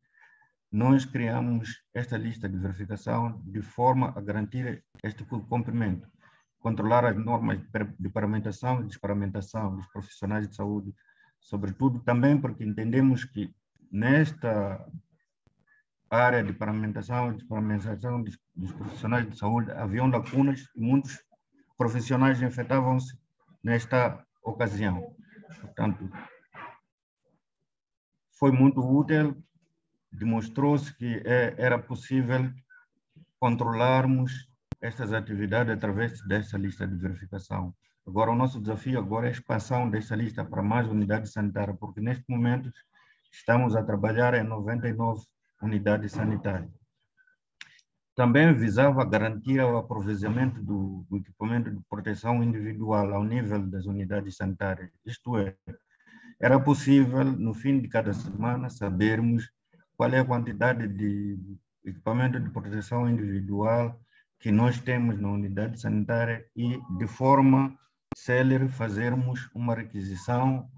nós criamos esta lista de verificação de forma a garantir este cumprimento, controlar as normas de paramentação e desparamentação dos profissionais de saúde, sobretudo também porque entendemos que nesta área de paramentação e desparamentação dos, dos profissionais de saúde haviam lacunas e muitos profissionais infectavam-se nesta ocasião. Portanto, foi muito útil, demonstrou-se que é, era possível controlarmos estas atividades através dessa lista de verificação. Agora, o nosso desafio agora é a expansão dessa lista para mais unidades sanitárias, porque neste momento estamos a trabalhar em 99 unidades sanitárias. Também visava garantir o aproveitamento do, do, equipamento de proteção individual ao nível das unidades sanitárias. Isto é, era possível, no fim de cada semana, sabermos qual é a quantidade de equipamento de proteção individual que nós temos na unidade sanitária e, de forma célere, fazermos uma requisição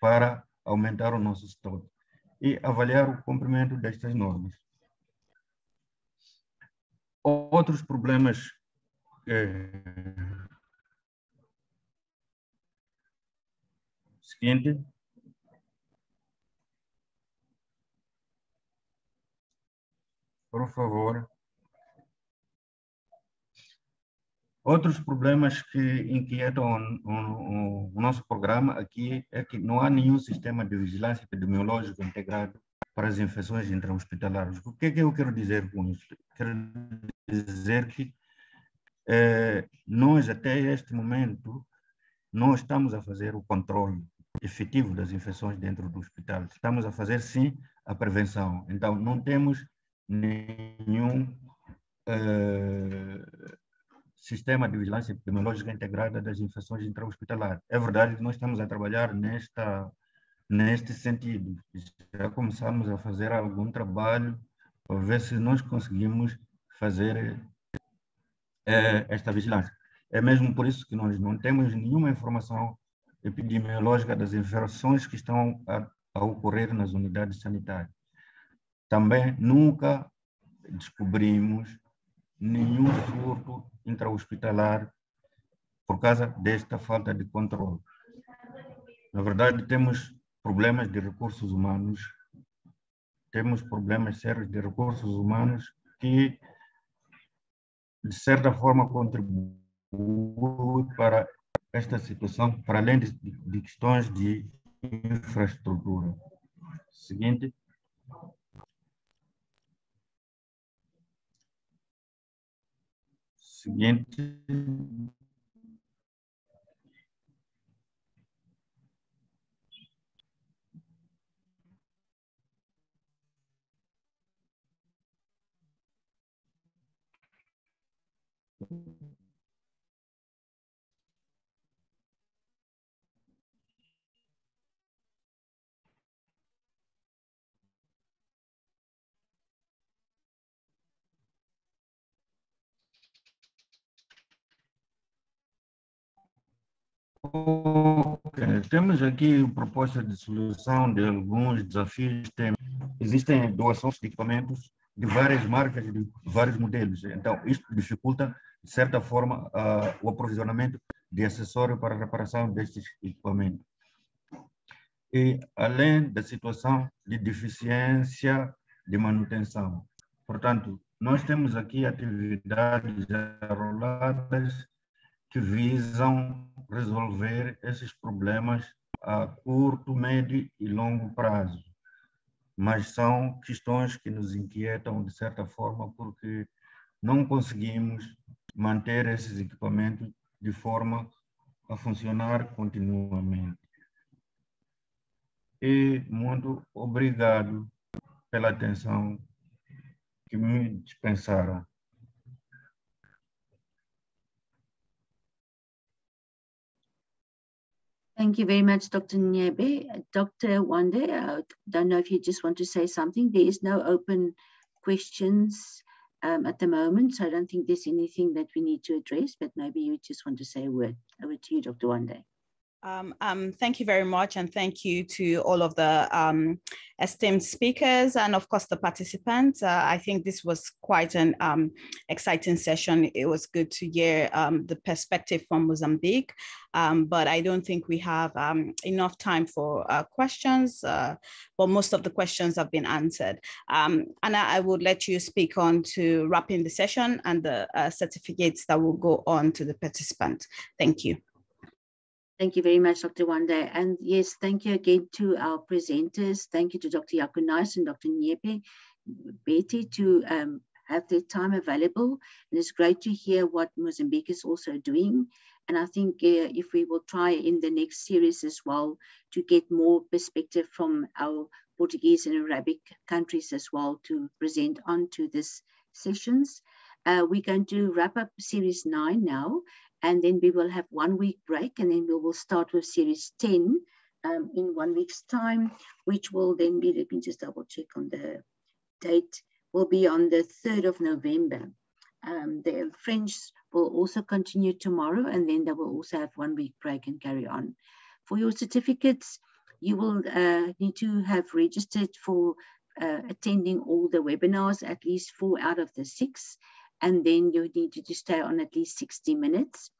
para aumentar o nosso estoque e avaliar o cumprimento destas normas. Outros problemas é... seguinte por favor Outros problemas que inquietam o, o, o, nosso programa aqui é que não há nenhum sistema de vigilância epidemiológica integrado para as infecções intra-hospitalares. O que é que eu quero dizer com isso? Quero dizer que eh, nós, até este momento, não estamos a fazer o controle efetivo das infecções dentro do hospital. Estamos a fazer, sim, a prevenção. Então, não temos nenhum eh, sistema de vigilância epidemiológica integrada das infecções intra-hospitalares. É verdade que nós estamos a trabalhar nesta, neste sentido. Já começamos a fazer algum trabalho para ver se nós conseguimos fazer é, esta vigilância. É mesmo por isso que nós não temos nenhuma informação epidemiológica das infecções que estão a, a ocorrer nas unidades sanitárias. Também nunca descobrimos nenhum surto intra-hospitalar por causa desta falta de controle. Na verdade, temos problemas de recursos humanos, temos problemas sérios de recursos humanos que, de certa forma, contribuem para esta situação, para além de, de questões de infraestrutura. Seguinte. siguiente Temos aqui proposta de solução de alguns desafios. Tem, existem doações de equipamentos de várias marcas, de vários modelos. Então, isto dificulta, de certa forma, uh, o aprovisionamento de acessórios para a reparação destes equipamentos. E, além da situação de deficiência de manutenção. Portanto, nós temos aqui atividades arroladas que visam resolver esses problemas a curto, médio e longo prazo. Mas são questões que nos inquietam de certa forma porque não conseguimos manter esses equipamentos de forma a funcionar continuamente. E muito obrigado pela atenção que me dispensaram. Thank you very much, Dr. Nyebe. Dr. Wande, I don't know if you just want to say something. There is no open questions um, at the moment, so I don't think there's anything that we need to address, but maybe you just want to say a word. Over to you, Dr. Wande. Um, um, thank you very much, and thank you to all of the um, esteemed speakers and, of course, the participants. Uh, I think this was quite an um, exciting session. It was good to hear um, the perspective from Mozambique, um, but I don't think we have enough time for uh, questions, uh, but most of the questions have been answered. and I, I, would let you speak on to wrapping the session and the uh, certificates that will go on to the participant. Thank you. Thank you very much, Dr. Wande. And yes, thank you again to our presenters. Thank you to Dr. Yakunais and Dr. Nyepe, Betty, to um, have their time available. And it's great to hear what Mozambique is also doing. And I think uh, if we will try in the next series as well to get more perspective from our Portuguese and Arabic countries as well to present on to these sessions. Uh, we're going to wrap up series nine now and then we will have one week break and then we will start with series 10 um, in one week's time, which will then be, let me just double check on the date, will be on the 3rd of November. Um, the French will also continue tomorrow and then they will also have one week break and carry on. For your certificates, you will uh, need to have registered for uh, attending all the webinars, at least four out of the six and then you need to stay on at least 60 minutes.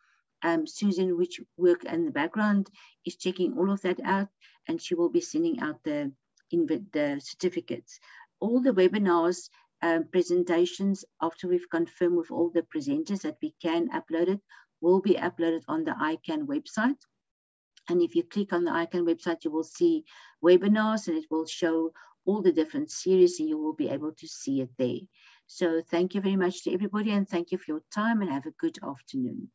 Um, Susan, which work in the background, is checking all of that out, and she will be sending out the, the certificates. All the webinars, um, presentations, after we've confirmed with all the presenters that we can upload it, will be uploaded on the ICAN website. And if you click on the ICAN website, you will see webinars and it will show all the different series and you will be able to see it there. So thank you very much to everybody and thank you for your time and have a good afternoon.